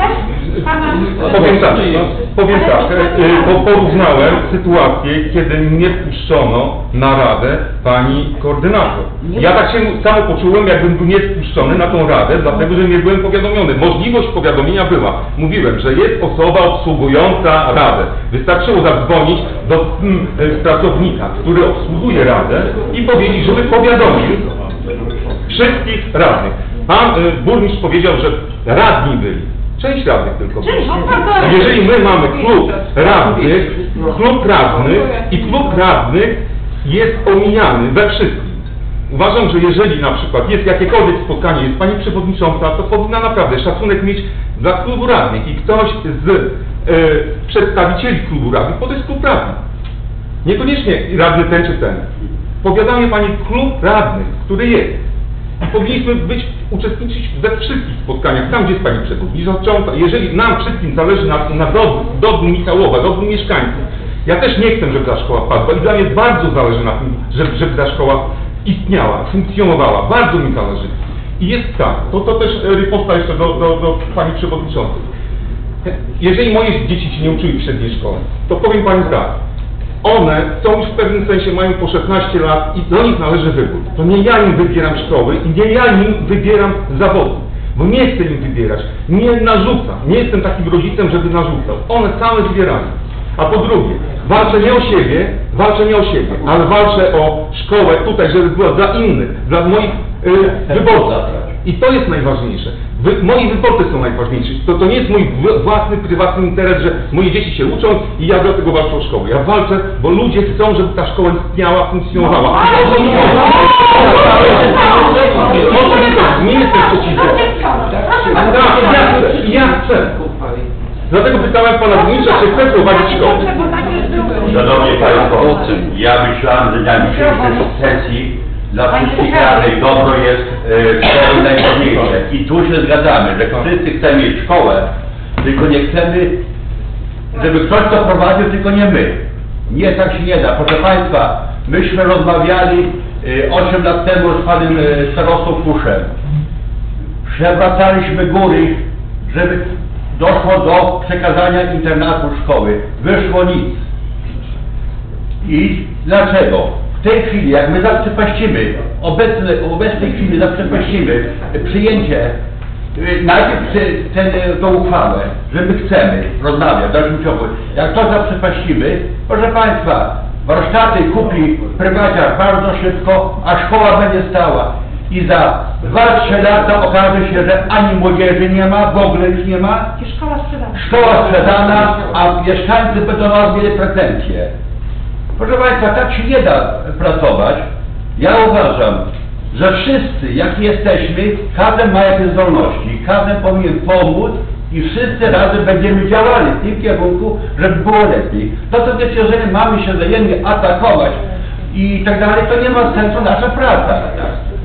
pana... Powiem tak, no, powiem tak, e, e, bo porównałem sytuację, kiedy nie wpuszczono na radę pani koordynator. Ja tak się samo poczułem, jakbym był nie wpuszczony na tą radę, dlatego że nie byłem powiadomiony. Możliwość powiadomienia była. Mówiłem, że jest osoba obsługująca radę. Wystarczyło zadzwonić do mm, e, pracownika, który obsługuje radę i powiedzieć, żeby powiadomił wszystkich radnych. Pan y, burmistrz powiedział, że radni byli. Część radnych tylko byli. Część. Jeżeli my mamy klub radnych, klub radnych i klub radnych jest omijany we wszystkim. Uważam, że jeżeli na przykład jest jakiekolwiek spotkanie, jest Pani Przewodnicząca, to powinna naprawdę szacunek mieć dla klubu radnych i ktoś z e, przedstawicieli klubu radnych, bo to jest klub radnych. Niekoniecznie radny ten czy ten. Powiadamia Pani klub radnych, który jest. Powinniśmy być, uczestniczyć we wszystkich spotkaniach, tam gdzie jest Pani Przewodnicząca. Jeżeli nam wszystkim zależy na, na dobru, dobru Michałowa, dobru mieszkańców, ja też nie chcę, żeby ta szkoła padła i dla mnie bardzo zależy na tym, żeby, żeby ta szkoła istniała, funkcjonowała. Bardzo mi zależy. I jest tak, to, to też e, riposta jeszcze do, do, do Pani Przewodniczącej. Jeżeli moje dzieci się nie uczyły w średniej szkole, to powiem Pani tak, one są już w pewnym sensie, mają po 16 lat i do nich należy wybór. To nie ja im wybieram szkoły i nie ja im wybieram zawodu. Bo nie chcę im wybierać, nie narzucam, nie jestem takim rodzicem, żeby narzucał. One same wybierają. A po drugie, walczę nie o siebie, walczę nie o siebie, ale walczę o szkołę tutaj, żeby była dla innych, dla moich y, wyborców. I to jest najważniejsze. Wy, moi wyborcy są najważniejsi. To, to nie jest mój w- własny, prywatny interes, że moje dzieci się uczą i ja dlatego walczę o szkołę. Ja walczę, bo ludzie chcą, żeby ta szkoła istniała, funkcjonowała. Nie jestem przeciwko. Tak, ja chcę, ja chcę. Dlatego pytałem pana burmistrza, czy chce prowadzić szkołę. Szanowni Państwo, ja myślałem, że na dzisiejszej sesji dla wszystkich radnych dobro jest e, szkoły najważniejsze. I tu się zgadzamy, że wszyscy chcemy mieć szkołę, tylko nie chcemy, żeby ktoś to prowadził, tylko nie my. Nie, tak się nie da. Proszę Państwa, myśmy rozmawiali e, 8 lat temu z panem e, starostą Kuszem. Przewracaliśmy góry, żeby doszło do przekazania internatu szkoły. Wyszło nic. I dlaczego? W tej chwili, jak my zaprzepaścimy, obecne, w obecnej chwili zaprzepaścimy przyjęcie, y, najpierw przy- ten, y, tą uchwałę, że my chcemy rozmawiać w dalszym ciągu. Jak to zaprzepaścimy, proszę Państwa, warsztaty kupi prywaciarz bardzo szybko, a szkoła będzie stała. I za 2-3 lata okaże się, że ani młodzieży nie ma, w ogóle już nie ma, I szkoła sprzedana. szkoła sprzedana, a mieszkańcy będą mieli pretensje. Proszę Państwa, tak się nie da pracować. Ja uważam, że wszyscy, jak jesteśmy, każdy ma jakieś zdolności, każdy powinien pomóc I wszyscy razem będziemy działali w tym kierunku, żeby było lepiej. Natomiast jeżeli mamy się wzajemnie atakować i tak dalej, to nie ma sensu nasza praca.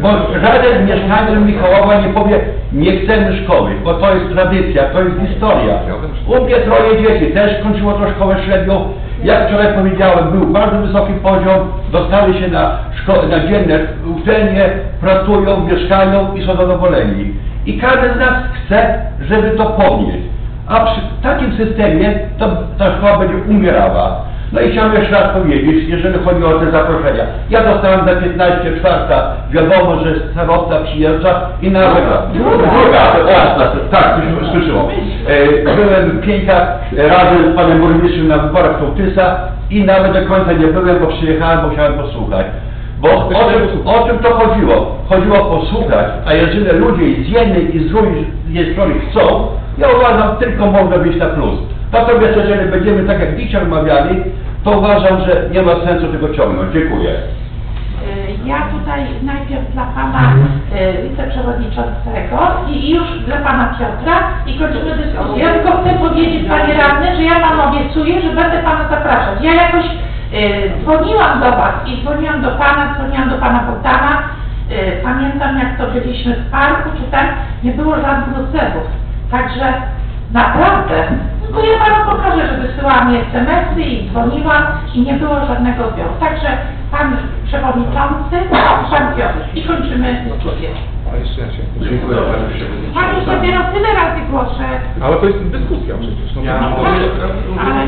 Bo żaden mieszkańców Mikołowa nie powie, nie chcemy szkoły, bo to jest tradycja, to jest historia. U mnie troje dzieci też kończyło to szkołę średnią. Jak wczoraj powiedziałem, był bardzo wysoki poziom, dostali się na, na dzienne uczelnie, pracują, mieszkają i są zadowoleni. I każdy z nas chce, żeby to podnieść. A przy takim systemie to ta szkoła będzie umierała. No i chciałem jeszcze raz powiedzieć, jeżeli chodzi o te zaproszenia. Ja dostałem za 15 czwarta wiadomo, że starosta przyjeżdża i nawet... Druga, o, tak, coś słyszyło. E, Byłem pięć razy z panem burmistrzem na wyborach sołtysa i nawet do końca nie byłem, bo przyjechałem, bo chciałem posłuchać. Bo o czym, o czym to chodziło? Chodziło posłuchać, a jeżeli ludzie z jednej i z drugiej strony chcą, ja uważam, tylko można być na plus. Natomiast jeżeli będziemy tak jak dzisiaj omawiali, to uważam, że nie ma sensu tego ciągnąć. Dziękuję. Y, Ja tutaj najpierw dla Pana y, Wiceprzewodniczącego i i już dla Pana Piotra i kończymy dyskusję. Ja tylko chcę powiedzieć Panie Radny, że ja Panu obiecuję, że będę Pana zapraszać. Ja jakoś y, dzwoniłam do Was i dzwoniłam do Pana, dzwoniłam do Pana Bogdana. Y, Pamiętam jak to byliśmy w parku, czy tam nie było żadnych odзewów. Także naprawdę, to ja Panu pokażę, że wysyłałam SMS-y i dzwoniłam i nie było żadnego odbioru. Także Pan Przewodniczący Pan Piotr. I kończymy dyskusję. A jeszcze ja się... Dziękuję Panie Przewodniczący. Pani dopiero tyle razy głoszę. Ale to jest dyskusja przecież. No, Ja to- mogę- Ale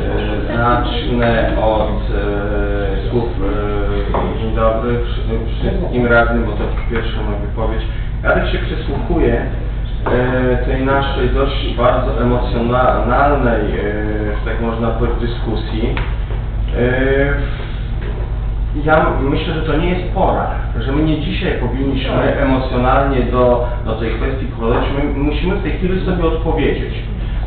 E, Zacznę od e, słów e, dzień dobry wszy- wszystkim radnym, bo to pierwsza moja wypowiedź. Ja tak się przysłuchuję e, tej naszej dość bardzo emocjonalnej, e, tak można powiedzieć, dyskusji. E, ja myślę, że to nie jest pora, że my nie dzisiaj powinniśmy emocjonalnie do, do tej kwestii podejść. My musimy w tej chwili sobie odpowiedzieć,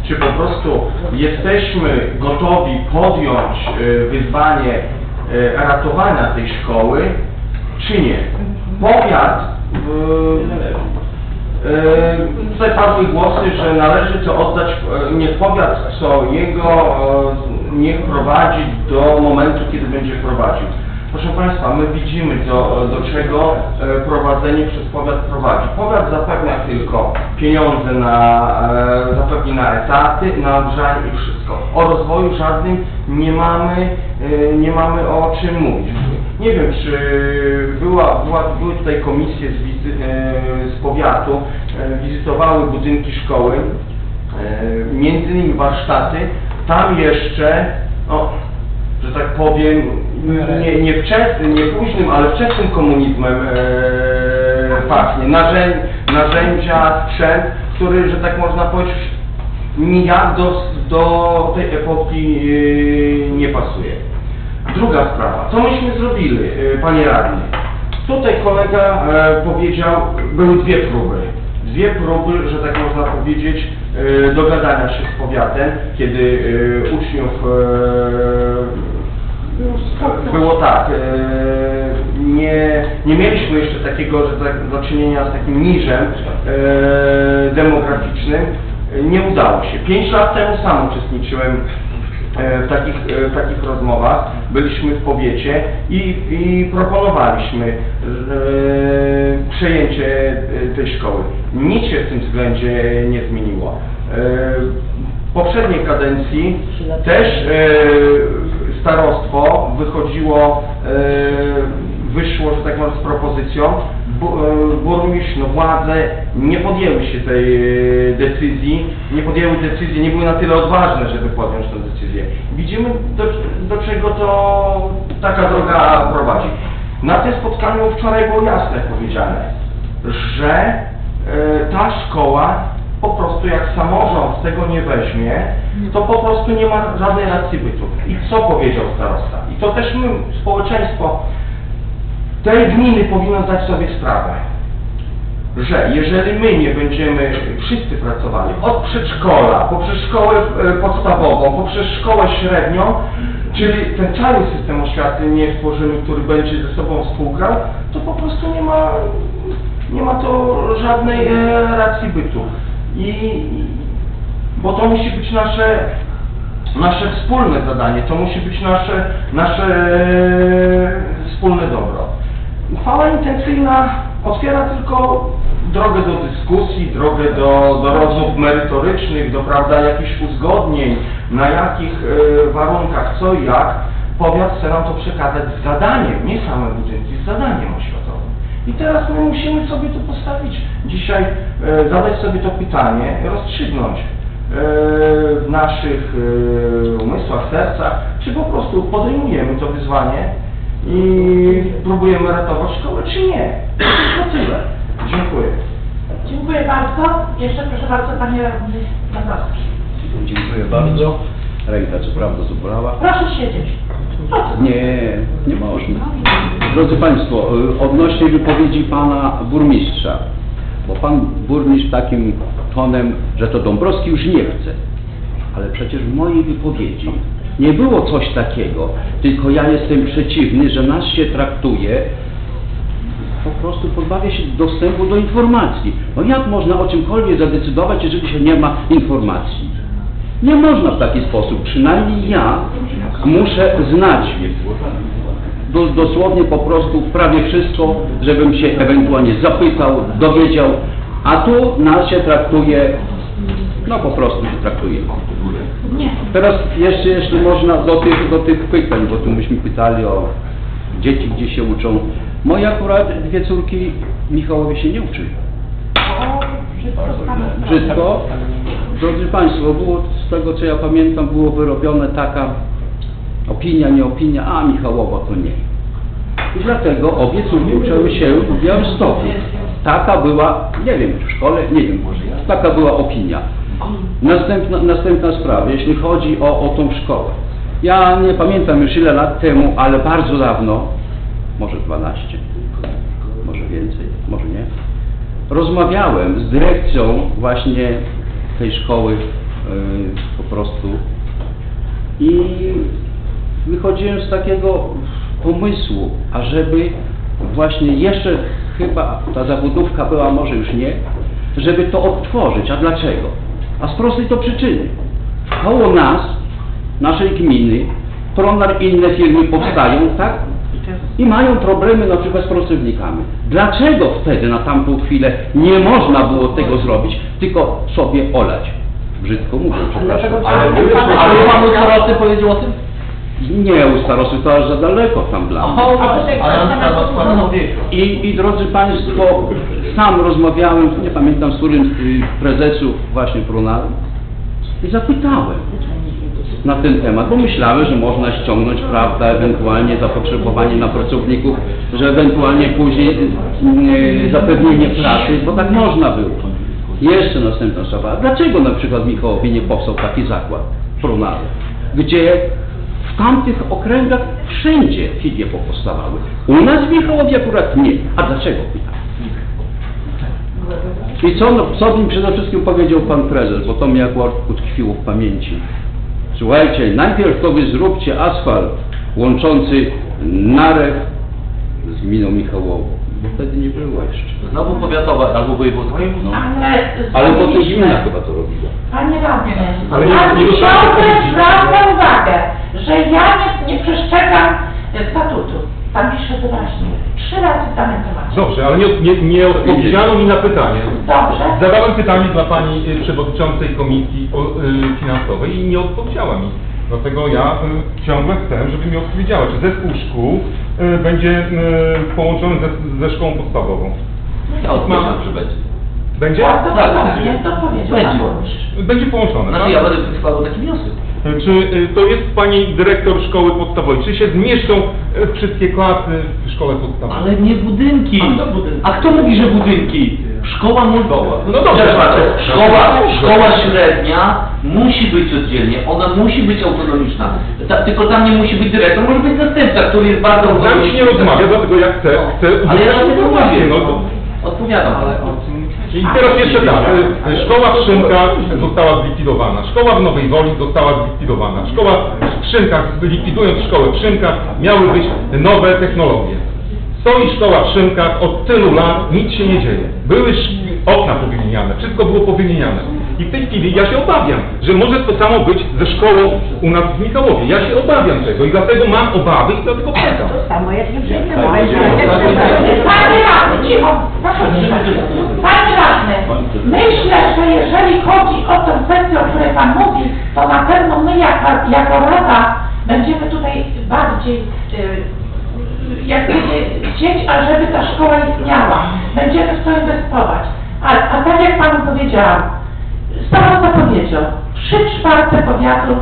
czy po prostu jesteśmy gotowi podjąć e, wyzwanie e, ratowania tej szkoły, czy nie. Powiat e, e, Tutaj padły głosy, że należy to oddać, e, niech powiat co jego e, niech prowadzi do momentu, kiedy będzie prowadził. Proszę Państwa, my widzimy do, do czego e, prowadzenie przez powiat prowadzi. Powiat zapewnia tylko pieniądze na, e, zapewni na etaty, na ogrzanie i wszystko. O rozwoju żadnym nie mamy, e, nie mamy o czym mówić. Nie wiem, czy była, była, były tutaj komisje z, wizy, z powiatu, wizytowały budynki szkoły, między innymi warsztaty. Tam jeszcze, że tak powiem, nie, nie wczesnym, nie późnym, ale wczesnym komunizmem e, pachnie. Narzędzia, sprzęt, który, że tak można powiedzieć, nijak do, do tej epoki e, nie pasuje. Druga sprawa, co myśmy zrobili, e, panie radny? Tutaj kolega e, powiedział, były dwie próby. Dwie próby, że tak można powiedzieć, e, dogadania się z powiatem, kiedy e, uczniów e, było tak, e, nie, nie mieliśmy jeszcze takiego, że tak do czynienia z takim niżem e, demograficznym. Nie udało się. Pięć lat temu sam uczestniczyłem e, w takich, w takich rozmowach. Byliśmy w powiecie i, i proponowaliśmy przejęcie tej szkoły. Nic się w tym względzie nie zmieniło. W poprzedniej kadencji też starostwo wychodziło, e, wyszło, że tak powiem, z propozycją. Bu, e, burmistrz, no władze nie podjęły się tej e, decyzji, nie podjęły decyzji, nie były na tyle odważne, żeby podjąć tę decyzję. Widzimy, do, do czego to taka droga prowadzi. Na tym spotkaniu wczoraj było jasne powiedziane, że ta szkoła po prostu jak samorząd tego nie weźmie, to po prostu nie ma żadnej racji bytu. I co powiedział starosta? I to też my, społeczeństwo tej gminy powinno zdać sobie sprawę, że jeżeli my nie będziemy wszyscy pracowali od przedszkola, poprzez szkołę e, podstawową, poprzez szkołę średnią, czyli ten cały system oświaty nie stworzymy, który będzie ze sobą współgrał, to po prostu nie ma, nie ma to żadnej e, racji bytu. I, bo to musi być nasze nasze wspólne zadanie, to musi być nasze, nasze wspólne dobro. Uchwała intencyjna otwiera tylko drogę do dyskusji, drogę do, do rozmów merytorycznych, do prawda, jakichś uzgodnień, na jakich e, warunkach, co i jak. Powiat chce nam to przekazać z zadaniem, nie same budynki, z zadaniem oświatowym. I teraz my musimy sobie to postawić dzisiaj, e, zadać sobie to pytanie, rozstrzygnąć e, w naszych e, umysłach, sercach, czy po prostu podejmujemy to wyzwanie i próbujemy ratować szkołę, czy nie. To tyle. Dziękuję. Dziękuję bardzo. Jeszcze proszę bardzo Panie Radny Dąbrowski. Dziękuję bardzo. Ręka co prawda zabolała. Proszę siedzieć. Nie, nie można. Drodzy Państwo, y, odnośnie wypowiedzi Pana Burmistrza, bo Pan Burmistrz takim tonem, że to Dąbrowski już nie chce, ale przecież w mojej wypowiedzi nie było coś takiego, tylko ja jestem przeciwny, że nas się traktuje, po prostu pozbawia się dostępu do informacji. No jak można o czymkolwiek zadecydować, jeżeli się nie ma informacji? Nie można w taki sposób, przynajmniej ja muszę znać do, dosłownie po prostu prawie wszystko, żebym się ewentualnie zapytał, dowiedział, a tu nas się traktuje, no po prostu się traktuje. Teraz jeszcze, można, do tych, do tych pytań, bo tu myśmy pytali o dzieci, gdzie się uczą. Moje akurat dwie córki Michałowie się nie uczyli. O, brzydko z Pana strony. Brzydko. Drodzy Państwo, było z tego co ja pamiętam, było wyrobione taka opinia, nie opinia, a Michałowa to nie. I dlatego obie córki uczyły się w Białymstoku. Taka była, nie wiem, w szkole, nie wiem, taka była opinia. Następna, następna sprawa, jeśli chodzi o, o tą szkołę. Ja nie pamiętam już ile lat temu, ale bardzo dawno, może 12, może więcej, może nie, rozmawiałem z dyrekcją właśnie tej szkoły yy, po prostu i wychodziłem z takiego pomysłu, ażeby właśnie jeszcze chyba ta zawodówka była może już nie, żeby to odtworzyć. A dlaczego? A z prostej to przyczyny. Koło nas, naszej gminy, Pronar i inne firmy powstają, tak? I mają problemy na przykład z pracownikami. Dlaczego wtedy na tamtą chwilę nie można było tego zrobić, tylko sobie olać? Brzydko mówię, przepraszam. Ale, ale Pan starosty powiedział o tym? Nie, u starosty to aż za daleko tam dla mnie. I, I drodzy Państwo, sam rozmawiałem, nie pamiętam z którym z prezesów właśnie Prunaru i zapytałem na ten temat, bo myślałem, że można ściągnąć, prawda, ewentualnie zapotrzebowanie na pracowników, że ewentualnie później yy, zapewnienie pracy, bo tak można było. Jeszcze następna sprawa. Dlaczego na przykład w Michałowie nie powstał taki zakład Prunaru, gdzie w tamtych okręgach wszędzie filie powstawały. U nas w Michałowie akurat nie. A dlaczego? I co, no, co mi przede wszystkim powiedział pan prezes, bo to mi akurat utkwiło w pamięci. Słuchajcie, najpierw to wy zróbcie asfalt łączący Narew z gminą Michałową, bo wtedy nie było jeszcze. Znowu powiatowa albo wojewódzka. No. Ale, Ale potem gmina chyba to robiła. Panie radny, Ale nie- ale nie dostałem ciągle uwagę, że ja nie, nie przestrzegam e, statutu. Tam pisze wyraźnie. Trzy razy w danym temacie. Dobrze, ale nie, nie, nie odpowiedziano mi na pytanie. Dobrze. Zadałem pytanie dla Pani y, Przewodniczącej Komisji o, y, Finansowej i nie odpowiedziała mi. Dlatego ja y, ciągle chcę, żeby mi odpowiedziała, czy zespół szkół y, będzie y, połączony ze, ze szkołą podstawową. Ja odpowiedziałem, że będzie. Będzie? Bardzo Tak, dokładnie, to powiedział Będzie. pan burmistrz. Będzie połączone, Znaczy tak? ja będę składał taki wniosek. Czy y, to jest Pani dyrektor szkoły podstawowej? Czy się zmieszczą y, wszystkie klasy w szkole podstawowej? Ale nie budynki. A kto budynki? A kto mówi, że budynki? Szkoła musi... No dobrze. Przepraszam, szkoła, szkoła średnia musi być oddzielnie, ona musi być autonomiczna. Ta, tylko tam nie musi być dyrektor, może być zastępca, który jest bardzo Tam się nie autonomiczny. rozmawia, dlatego ja chcę, chcę Ale ja na to informację, mówię. no to... Odpowiadam. I teraz jeszcze tak, y, szkoła w Szynkach została zlikwidowana, szkoła w Nowej Woli została zlikwidowana, szkoła w Szynkach, likwidując szkołę w Szynkach, miały być nowe technologie. Stoi szkoła w Szynkach od tylu lat, nic się nie dzieje. Były okna powymieniane, wszystko było powymieniane. I w tej chwili ja się obawiam, że może to samo być ze szkołą u nas w Michałowie. Ja się obawiam tego i dlatego mam obawy i dlatego pytam. To samo jak nie przejdzie. Panie radny, cicho, proszę. Panie radny, myślę, że jeżeli chodzi o tę kwestię, o której Pan mówi, to na pewno my jako, jako Rada będziemy tutaj bardziej y, jak gdyby chcieć, ażeby ta szkoła istniała. Będziemy w to inwestować. A, a tak jak Panu powiedziałam, starosta powiedział, trzy czwarte powiatu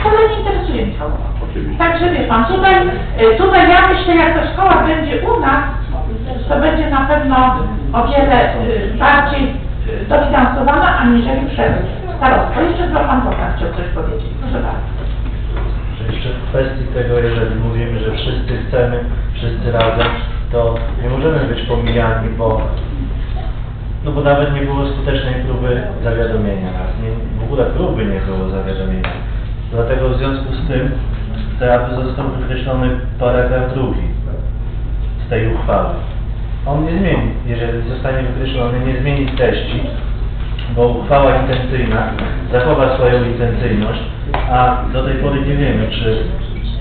wcale nie interesuje Michałowa. Także wie Pan, tutaj, y, tutaj ja myślę, jak ta szkoła będzie u nas, to będzie na pewno o wiele y, bardziej dofinansowana, aniżeli przez starostwo. Jeszcze Pan Boga chciał coś powiedzieć. Proszę bardzo. Jeszcze w kwestii tego, jeżeli mówimy, że wszyscy chcemy, wszyscy razem, to nie możemy być pomijani, bo no bo nawet nie było skutecznej próby zawiadomienia nas. Nie, w ogóle próby nie było zawiadomienia. Dlatego w związku z tym chcę, aby został wykreślony paragraf drugi z tej uchwały. On nie zmieni, jeżeli zostanie wykreślony, nie zmieni treści, bo uchwała intencyjna zachowa swoją intencyjność, a do tej pory nie wiemy, czy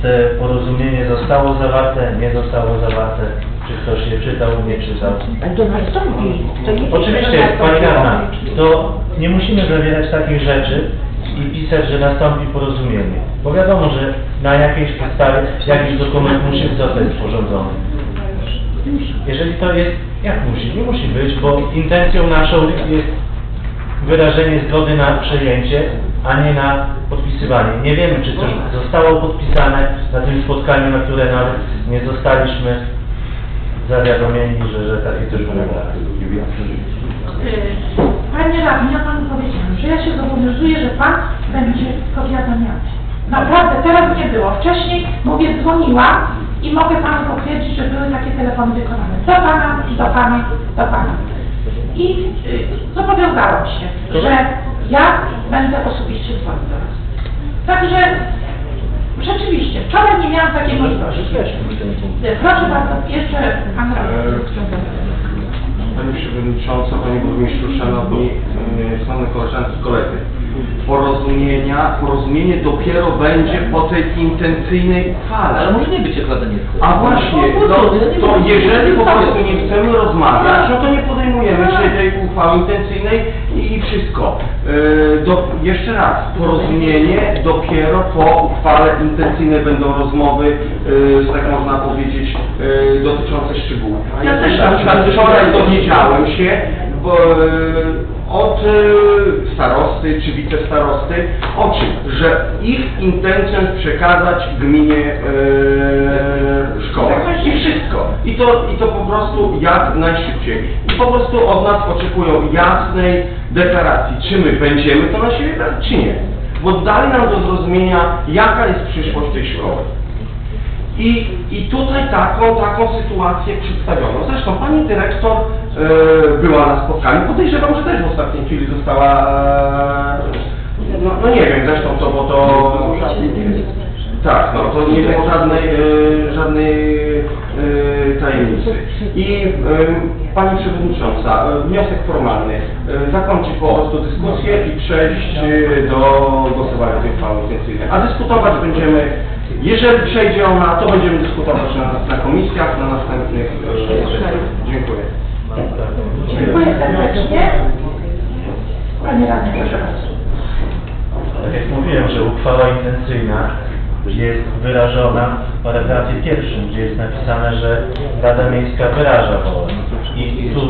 te porozumienie zostało zawarte, nie zostało zawarte, czy ktoś je czytał, nie czytał. Ale to nastąpi. To nie Oczywiście, Pani. Radna, to nie musimy zawierać takich rzeczy i pisać, że nastąpi porozumienie. Bo wiadomo, że na jakiejś podstawie jakiś dokument musi zostać sporządzony. Jeżeli to jest, jak musi? Nie musi być, bo intencją naszą jest wyrażenie zgody na przejęcie, a nie na podpisywanie. Nie wiemy, czy coś zostało podpisane na tym spotkaniu, na które nawet nie zostaliśmy zawiadomieni, że, że takie coś wymaga. Y, Panie radny, ja Panu powiedziałam, że ja się zobowiązuję, że Pan będzie powiadamiany. Naprawdę, teraz nie było. Wcześniej, mówię, dzwoniłam i mogę Panu potwierdzić, że były takie telefony wykonane. Do Pana, do Pana, do Pana. I y, zobowiązałam się, że ja będę osobiście dzwonić do Was. Także rzeczywiście, wczoraj nie miałam takiej możliwości. Y, Proszę bardzo, jeszcze Pan radny. Pani Przewodnicząca, Panie Burmistrzu, Szanowni e, Szanowne koleżanki i koledzy. Porozumienia, porozumienie dopiero będzie po tej intencyjnej uchwale. Ale może nie być akurat nie chce. A właśnie, no, to jeżeli po prostu nie chcemy rozmawiać, no to nie podejmujemy dzisiaj tej uchwały intencyjnej i, i wszystko. E, do, jeszcze raz, porozumienie dopiero po uchwale intencyjnej będą rozmowy, e, że tak można powiedzieć, e, dotyczące szczegółów. Ja też na przykład wczoraj dowiedziałem się, bo, od e, starosty czy wicestarosty, o czym? Że ich intencją jest przekazać gminie e, szkołę. I wszystko. I to, I to po prostu jak najszybciej. I po prostu od nas oczekują jasnej deklaracji, czy my będziemy to na siebie brać, czy nie. Bo dali nam do zrozumienia, jaka jest przyszłość tej szkoły. I, I tutaj taką, taką sytuację przedstawiono. Zresztą pani dyrektor e, była na spotkaniu. Podejrzewam, że też w ostatniej chwili została, e, no, no nie wiem zresztą to, bo to... Tak, no to nie było żadnej, e, żadnej e, tajemnicy. I e, Pani Przewodnicząca, e, wniosek formalny. E, zakończyć po prostu dyskusję i przejść do głosowania tej uchwały. A dyskutować będziemy, jeżeli przejdzie ona, to będziemy dyskutować na, na komisjach, na następnych e. Dziękuję. Dziękuję serdecznie. Panie radny, proszę bardzo. Tak jak mówiłem, że uchwała intencyjna jest wyrażona w paragrafie pierwszym, gdzie jest napisane, że Rada Miejska wyraża wolę. I, i tu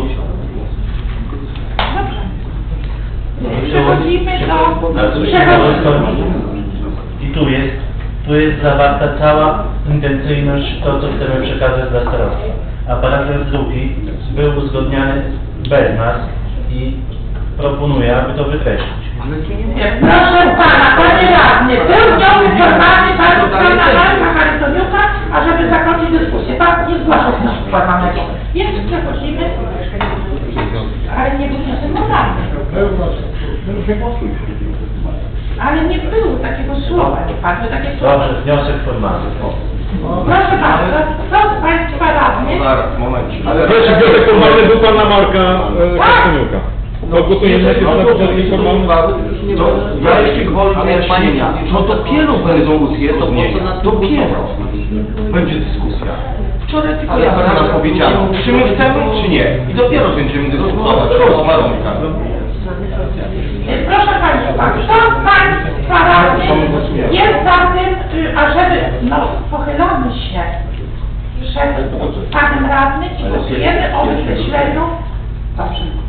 Przechodzimy do... Przechodzimy. I tu jest, tu jest zawarta cała intencyjność, to co chcemy przekazać dla starostwa. A paragraf drugi był uzgodniany bez nas i proponuję, aby to wykreślić. Proszę pana, panie radny, był wniosek formalny pana pana Marka Charytoniuka, ażeby zakończyć dyskusję. Pan nie zgłaszał wniosku formalnego. Więc przechodzimy, ale nie był wniosek formalny. Ale nie było takiego słowa, nie padły takie słowa. Dobrze, wniosek formalny. Proszę bardzo, kto z Państwa radnych Zaraz, momencik. Pierwszy wniosek formalny był pana Marka e, Tak. Kastaniuka. No głosujemy najpierw na wniosek formalny. Ja jeszcze gwoli wyjaśnienia. No dopiero będą dyskusje, to po co na dopiero będzie dyskusja. Wczoraj tylko ja nam powiedziano, czy my chcemy, czy nie. I dopiero będziemy dyskutować o warunkach. Proszę Państwa, kto z Państwa radnych jest za tym, y, ażeby, no, pochylamy się przed Panem Radnym i głosujemy o wykreśleniu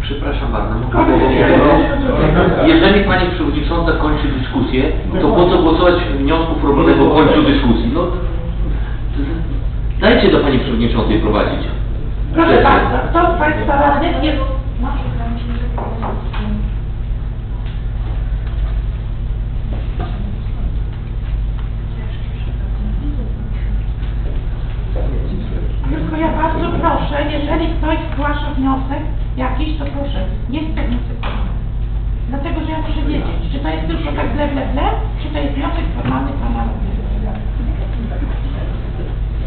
Przepraszam bardzo. Jeżeli Pani Przewodnicząca kończy dyskusję, to po co głosować wniosku formalnego w końcu dyskusji? No, dajcie do Pani Przewodniczącej prowadzić. Proszę bardzo, kto z Państwa radnych jest... Tylko ja bardzo proszę, jeżeli ktoś zgłasza wniosek jakiś, to proszę, jest to wniosek. Dlatego, że ja muszę wiedzieć, czy to jest tylko tak ble, ble, ble, czy to jest wniosek formalny pana radnego.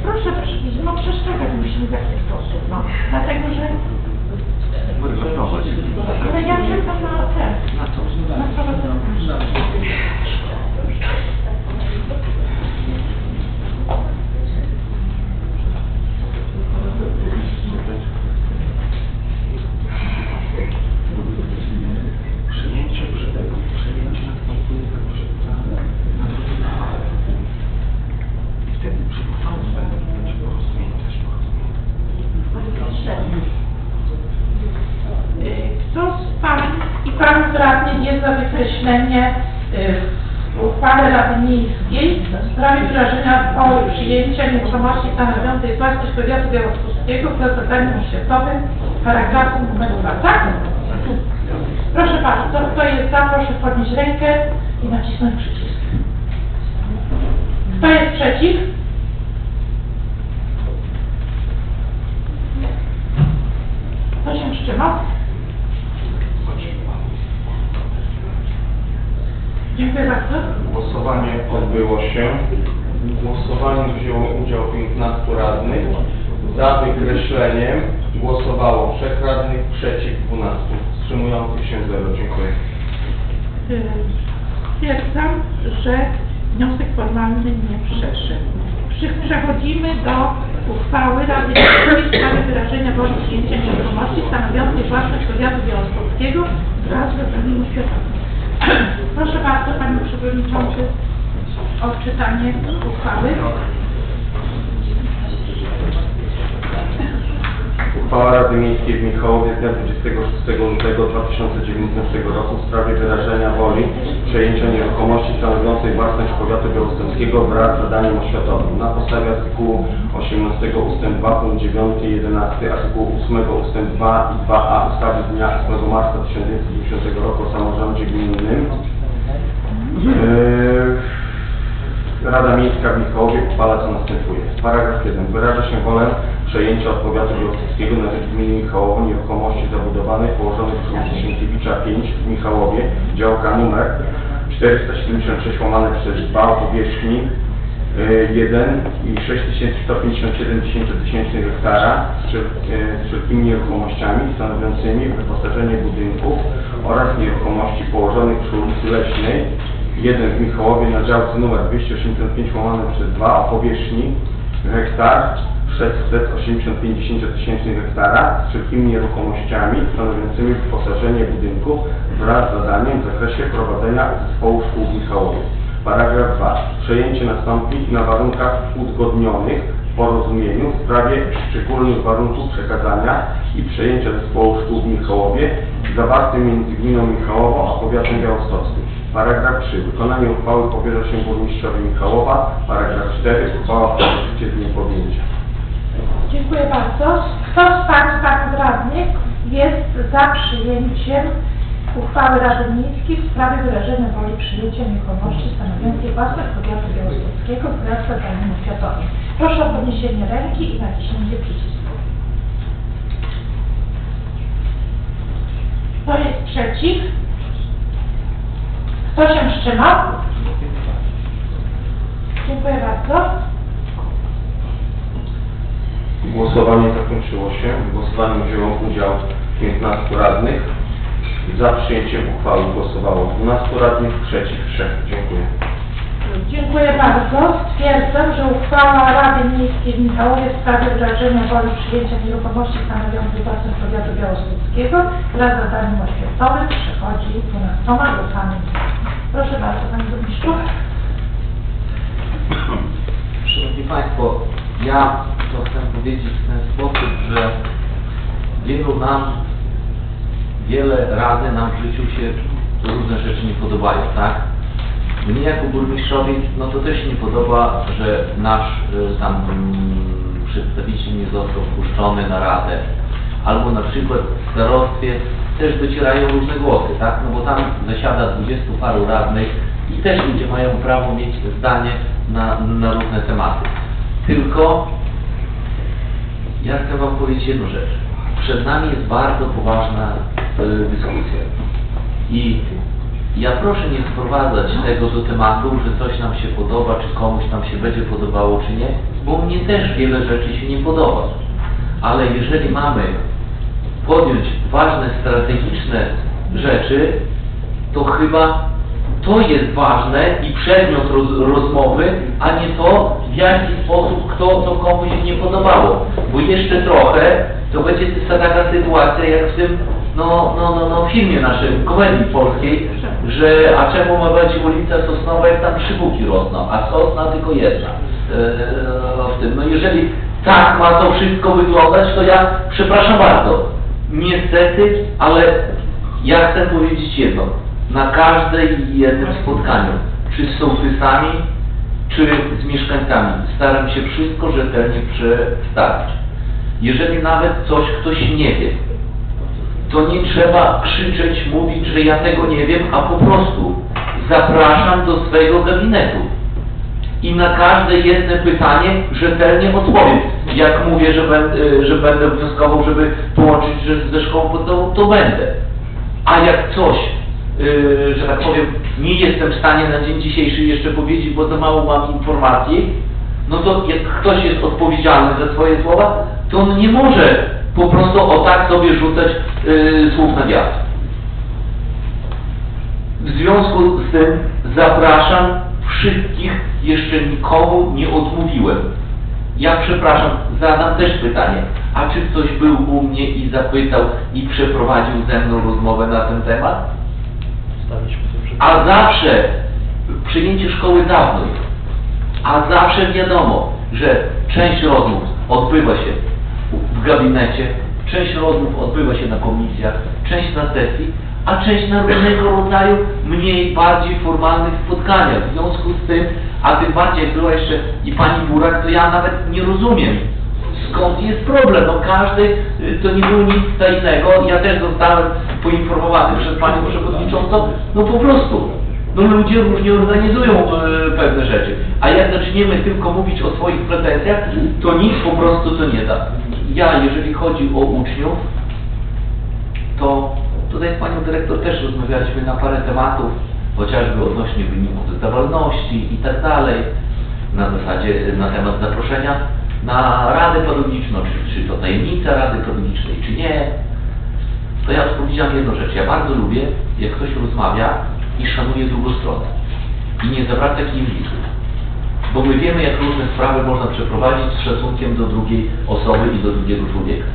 Proszę, proszę, no przeszkadzać musimy w jakiś sposób, no. Dlatego, że... Ale ja czekam na ten, Na prowadzenie. Przyjęcia nieruchomości stanowiącej własność powiatu białostockiego w zadaniem oświatowym paragrafu numer 2, tak? Proszę bardzo, kto jest za, proszę podnieść rękę i nacisnąć przycisk. Kto jest przeciw? Kto się wstrzymał? Dziękuję bardzo. Głosowanie odbyło się. Głosowaniu wzięło udział 15 radnych. Za wykreśleniem głosowało 3 radnych, przeciw 12. Wstrzymujących się 0. Dziękuję. Stwierdzam, że wniosek formalny nie przeszedł. Przy- Przechodzimy do uchwały Rady Miejskiej w sprawie wyrażenia woli przyjęcia nieruchomości stanowiącej własność powiatu białostockiego wraz z zadaniem oświatowym. Proszę bardzo, Panie Przewodniczący, o czytanie uchwały. Uchwała Rady Miejskiej w Michałowie z dnia 26 lutego 2019 roku w sprawie wyrażenia woli przejęcia nieruchomości stanowiącej własność powiatu białostockiego wraz z zadaniem oświatowym. Na podstawie artykułu 18 ust. 2 punkt 9 i 11 artykułu 8 ust. 2 i 2a ustawy z dnia 8 marca 1990 roku o samorządzie gminnym. Yy, Rada Miejska w Michałowie uchwala co następuje. Paragraf 1. Wyraża się wolę przejęcia od powiatu białostockiego na rzecz gminy Michałowo nieruchomości zabudowanej położonych przy ulicy Sienkiewicza 5 w Michałowie, działka numer 476 łamane przez 2 o powierzchni y, 1 i 6157 tysięcznych hektara z wszel- y, z wszelkimi nieruchomościami stanowiącymi wyposażenie budynków oraz nieruchomości położonych przy ulicy Leśnej 1 w Michałowie na działce numer 285 łamane przez 2 o powierzchni hektar 685 tysięcznych hektara z wszelkimi nieruchomościami stanowiącymi wyposażenie budynków wraz z zadaniem w zakresie prowadzenia zespołu szkół w Michałowie. Paragraf 2. Przejęcie nastąpi na warunkach uzgodnionych w porozumieniu w sprawie szczególnych warunków przekazania i przejęcia zespołu szkół w Michałowie zawartym między gminą Michałowo a powiatem białostockim. Paragraf 3. Wykonanie uchwały powierza się burmistrzowi Michałowa. Paragraf 4. Uchwała w życie dniem podjęcia. Dziękuję bardzo. Kto z Państwa radnych jest za przyjęciem uchwały Rady Miejskiej w sprawie wyrażenia woli przyjęcia nieruchomości stanowiącej własność powiatu białostockiego wraz z zadaniem oświatowym? Proszę o podniesienie ręki i naciśnięcie przycisku. Kto jest przeciw? Kto się wstrzymał? Dziękuję bardzo. Głosowanie zakończyło się. W głosowaniu wzięło udział 15 radnych. Za przyjęciem uchwały głosowało 12 radnych, przeciw 3. Dziękuję. Dziękuję bardzo. Stwierdzam uchwała Rady Miejskiej w Michałowie w sprawie wyrażenia woli przyjęcia nieruchomości stanowiących własność powiatu białostockiego wraz z zadaniem oświatowym przechodzi 12 głosami. Proszę bardzo, Panie Burmistrzu. Szanowni Państwo, ja to chcę powiedzieć w ten sposób, że wielu nam, wiele razy nam w życiu się różne rzeczy nie podobają, tak? Mnie jako burmistrzowi, no to też się nie podoba, że nasz y, tam mm, przedstawiciel nie został wpuszczony na radę. Albo na przykład w starostwie też docierają różne głosy, tak? No bo tam zasiada dwudziestu paru radnych i też ludzie mają prawo mieć zdanie na, na różne tematy. Tylko ja chcę Wam powiedzieć jedną rzecz. Przed nami jest bardzo poważna y, dyskusja. I ja proszę nie sprowadzać tego do tematu, że coś nam się podoba, czy komuś tam się będzie podobało, czy nie, bo mnie też wiele rzeczy się nie podoba. Ale jeżeli mamy podjąć ważne, strategiczne rzeczy, to chyba to jest ważne i przedmiot roz, rozmowy, a nie to, w jaki sposób kto co komu się nie podobało. Bo jeszcze trochę to będzie ta taka sytuacja jak w tym no, no, no, no, filmie naszym, komedii polskiej, że a czemu ma być ulica Sosnowa, jak tam trzy buki rosną, a Sosna tylko jedna. Eee, w tym. No jeżeli tak ma to wszystko wyglądać, to ja przepraszam bardzo. Niestety, ale ja chcę powiedzieć jedno. Na każdej jednym spotkaniu, czy z sołtysami, czy z mieszkańcami, staram się wszystko rzetelnie przedstawić. Jeżeli nawet coś ktoś nie wie, to nie trzeba krzyczeć, mówić, że ja tego nie wiem, a po prostu zapraszam do swojego gabinetu. I na każde jedno pytanie rzetelnie odpowiem. Jak mówię, że będę, że będę wnioskował, żeby połączyć ze szkołą podstawową, to będę. A jak coś, yy, że tak powiem, nie jestem w stanie na dzień dzisiejszy jeszcze powiedzieć, bo za mało mam informacji, no to jak ktoś jest odpowiedzialny za swoje słowa, to on nie może po prostu o tak sobie rzucać yy, słów na wiatr. W związku z tym zapraszam wszystkich, jeszcze nikomu nie odmówiłem. Ja przepraszam, zadam też pytanie, a czy ktoś był u mnie i zapytał i przeprowadził ze mną rozmowę na ten temat? A zawsze przyjęcie szkoły dawno. A zawsze wiadomo, że część rozmów odbywa się w gabinecie, część rozmów odbywa się na komisjach, część na sesji, a część na różnego rodzaju mniej, bardziej formalnych spotkaniach. W związku z tym, a tym bardziej była jeszcze i pani Burak, to ja nawet nie rozumiem, skąd jest problem. No każdy, y, to nie było nic tajnego, ja też zostałem poinformowany przez panią przewodniczącą, no po prostu. No ludzie różnie organizują e, pewne rzeczy. A jak zaczniemy tylko mówić o swoich pretensjach, to nic po prostu to nie da. Ja, jeżeli chodzi o uczniów, to tutaj z panią dyrektor też rozmawialiśmy na parę tematów, chociażby odnośnie wyników zdawalności i tak dalej, na zasadzie, na temat zaproszenia na Radę Pedagogiczną, czy, czy to tajemnica Rady Pedagogicznej, czy nie. To ja odpowiedziałem jedną rzecz. Ja bardzo lubię, jak ktoś rozmawia i szanuje drugą stronę. I nie zawraca kijowiców. Bo my wiemy, jak różne sprawy można przeprowadzić z szacunkiem do drugiej osoby i do drugiego człowieka.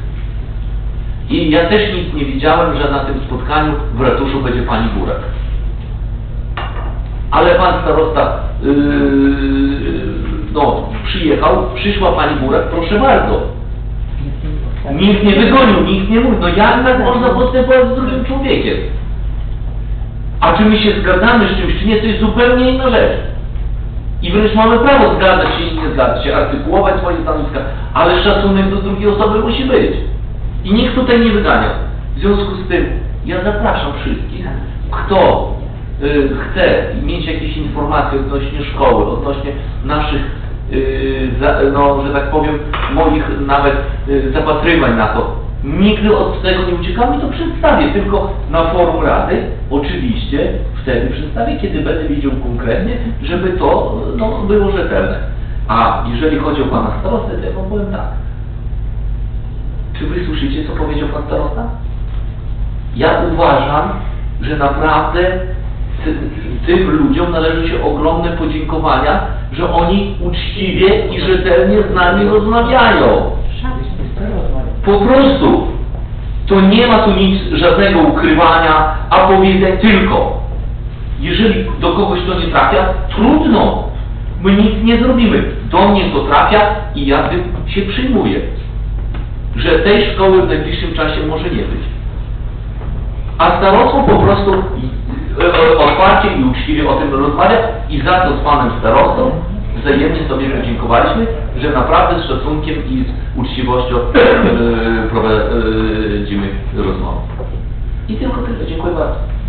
I ja też nic nie widziałem, że na tym spotkaniu w ratuszu będzie pani Burak. Ale pan starosta yy, no, przyjechał, przyszła pani Burak, proszę bardzo. Nikt nie wygonił, nikt nie mówił. No jak tak można postępować z drugim człowiekiem? A czy my się zgadzamy z czymś, czy nie, to jest zupełnie inna rzecz. I wręcz mamy prawo zgadzać się i nie zgadzać się, artykułować swoje stanowiska, ale szacunek do drugiej osoby musi być. I nikt tutaj nie wygania. W związku z tym, ja zapraszam wszystkich, kto y, chce mieć jakieś informacje odnośnie szkoły, odnośnie naszych, y, za, no, że tak powiem, moich nawet y, zapatrywań na to. Nigdy od tego nie uciekamy, to przedstawię, tylko na forum Rady, oczywiście, wtedy przedstawię, kiedy będę wiedział konkretnie, żeby to no, było rzetelne. A jeżeli chodzi o Pana starostę, to ja Wam powiem tak. Czy wy słyszycie, co powiedział pan starosta? Ja uważam, że naprawdę ty, tym ludziom należy się ogromne podziękowania, że oni uczciwie i rzetelnie z nami rozmawiają. Po prostu. To nie ma tu nic, żadnego ukrywania, a powiedzeń tylko. Jeżeli do kogoś to nie trafia, trudno. My nic nie zrobimy. Do mnie to trafia i ja tym się przyjmuję. Że tej szkoły w najbliższym czasie może nie być. A starostwo po prostu e, e, otwarcie i uczciwie o tym rozmawia i za to z panem starostą wzajemnie sobie podziękowaliśmy, że naprawdę z szacunkiem i z uczciwością e, prowadzimy rozmowę. I tylko tyle. Dziękuję bardzo.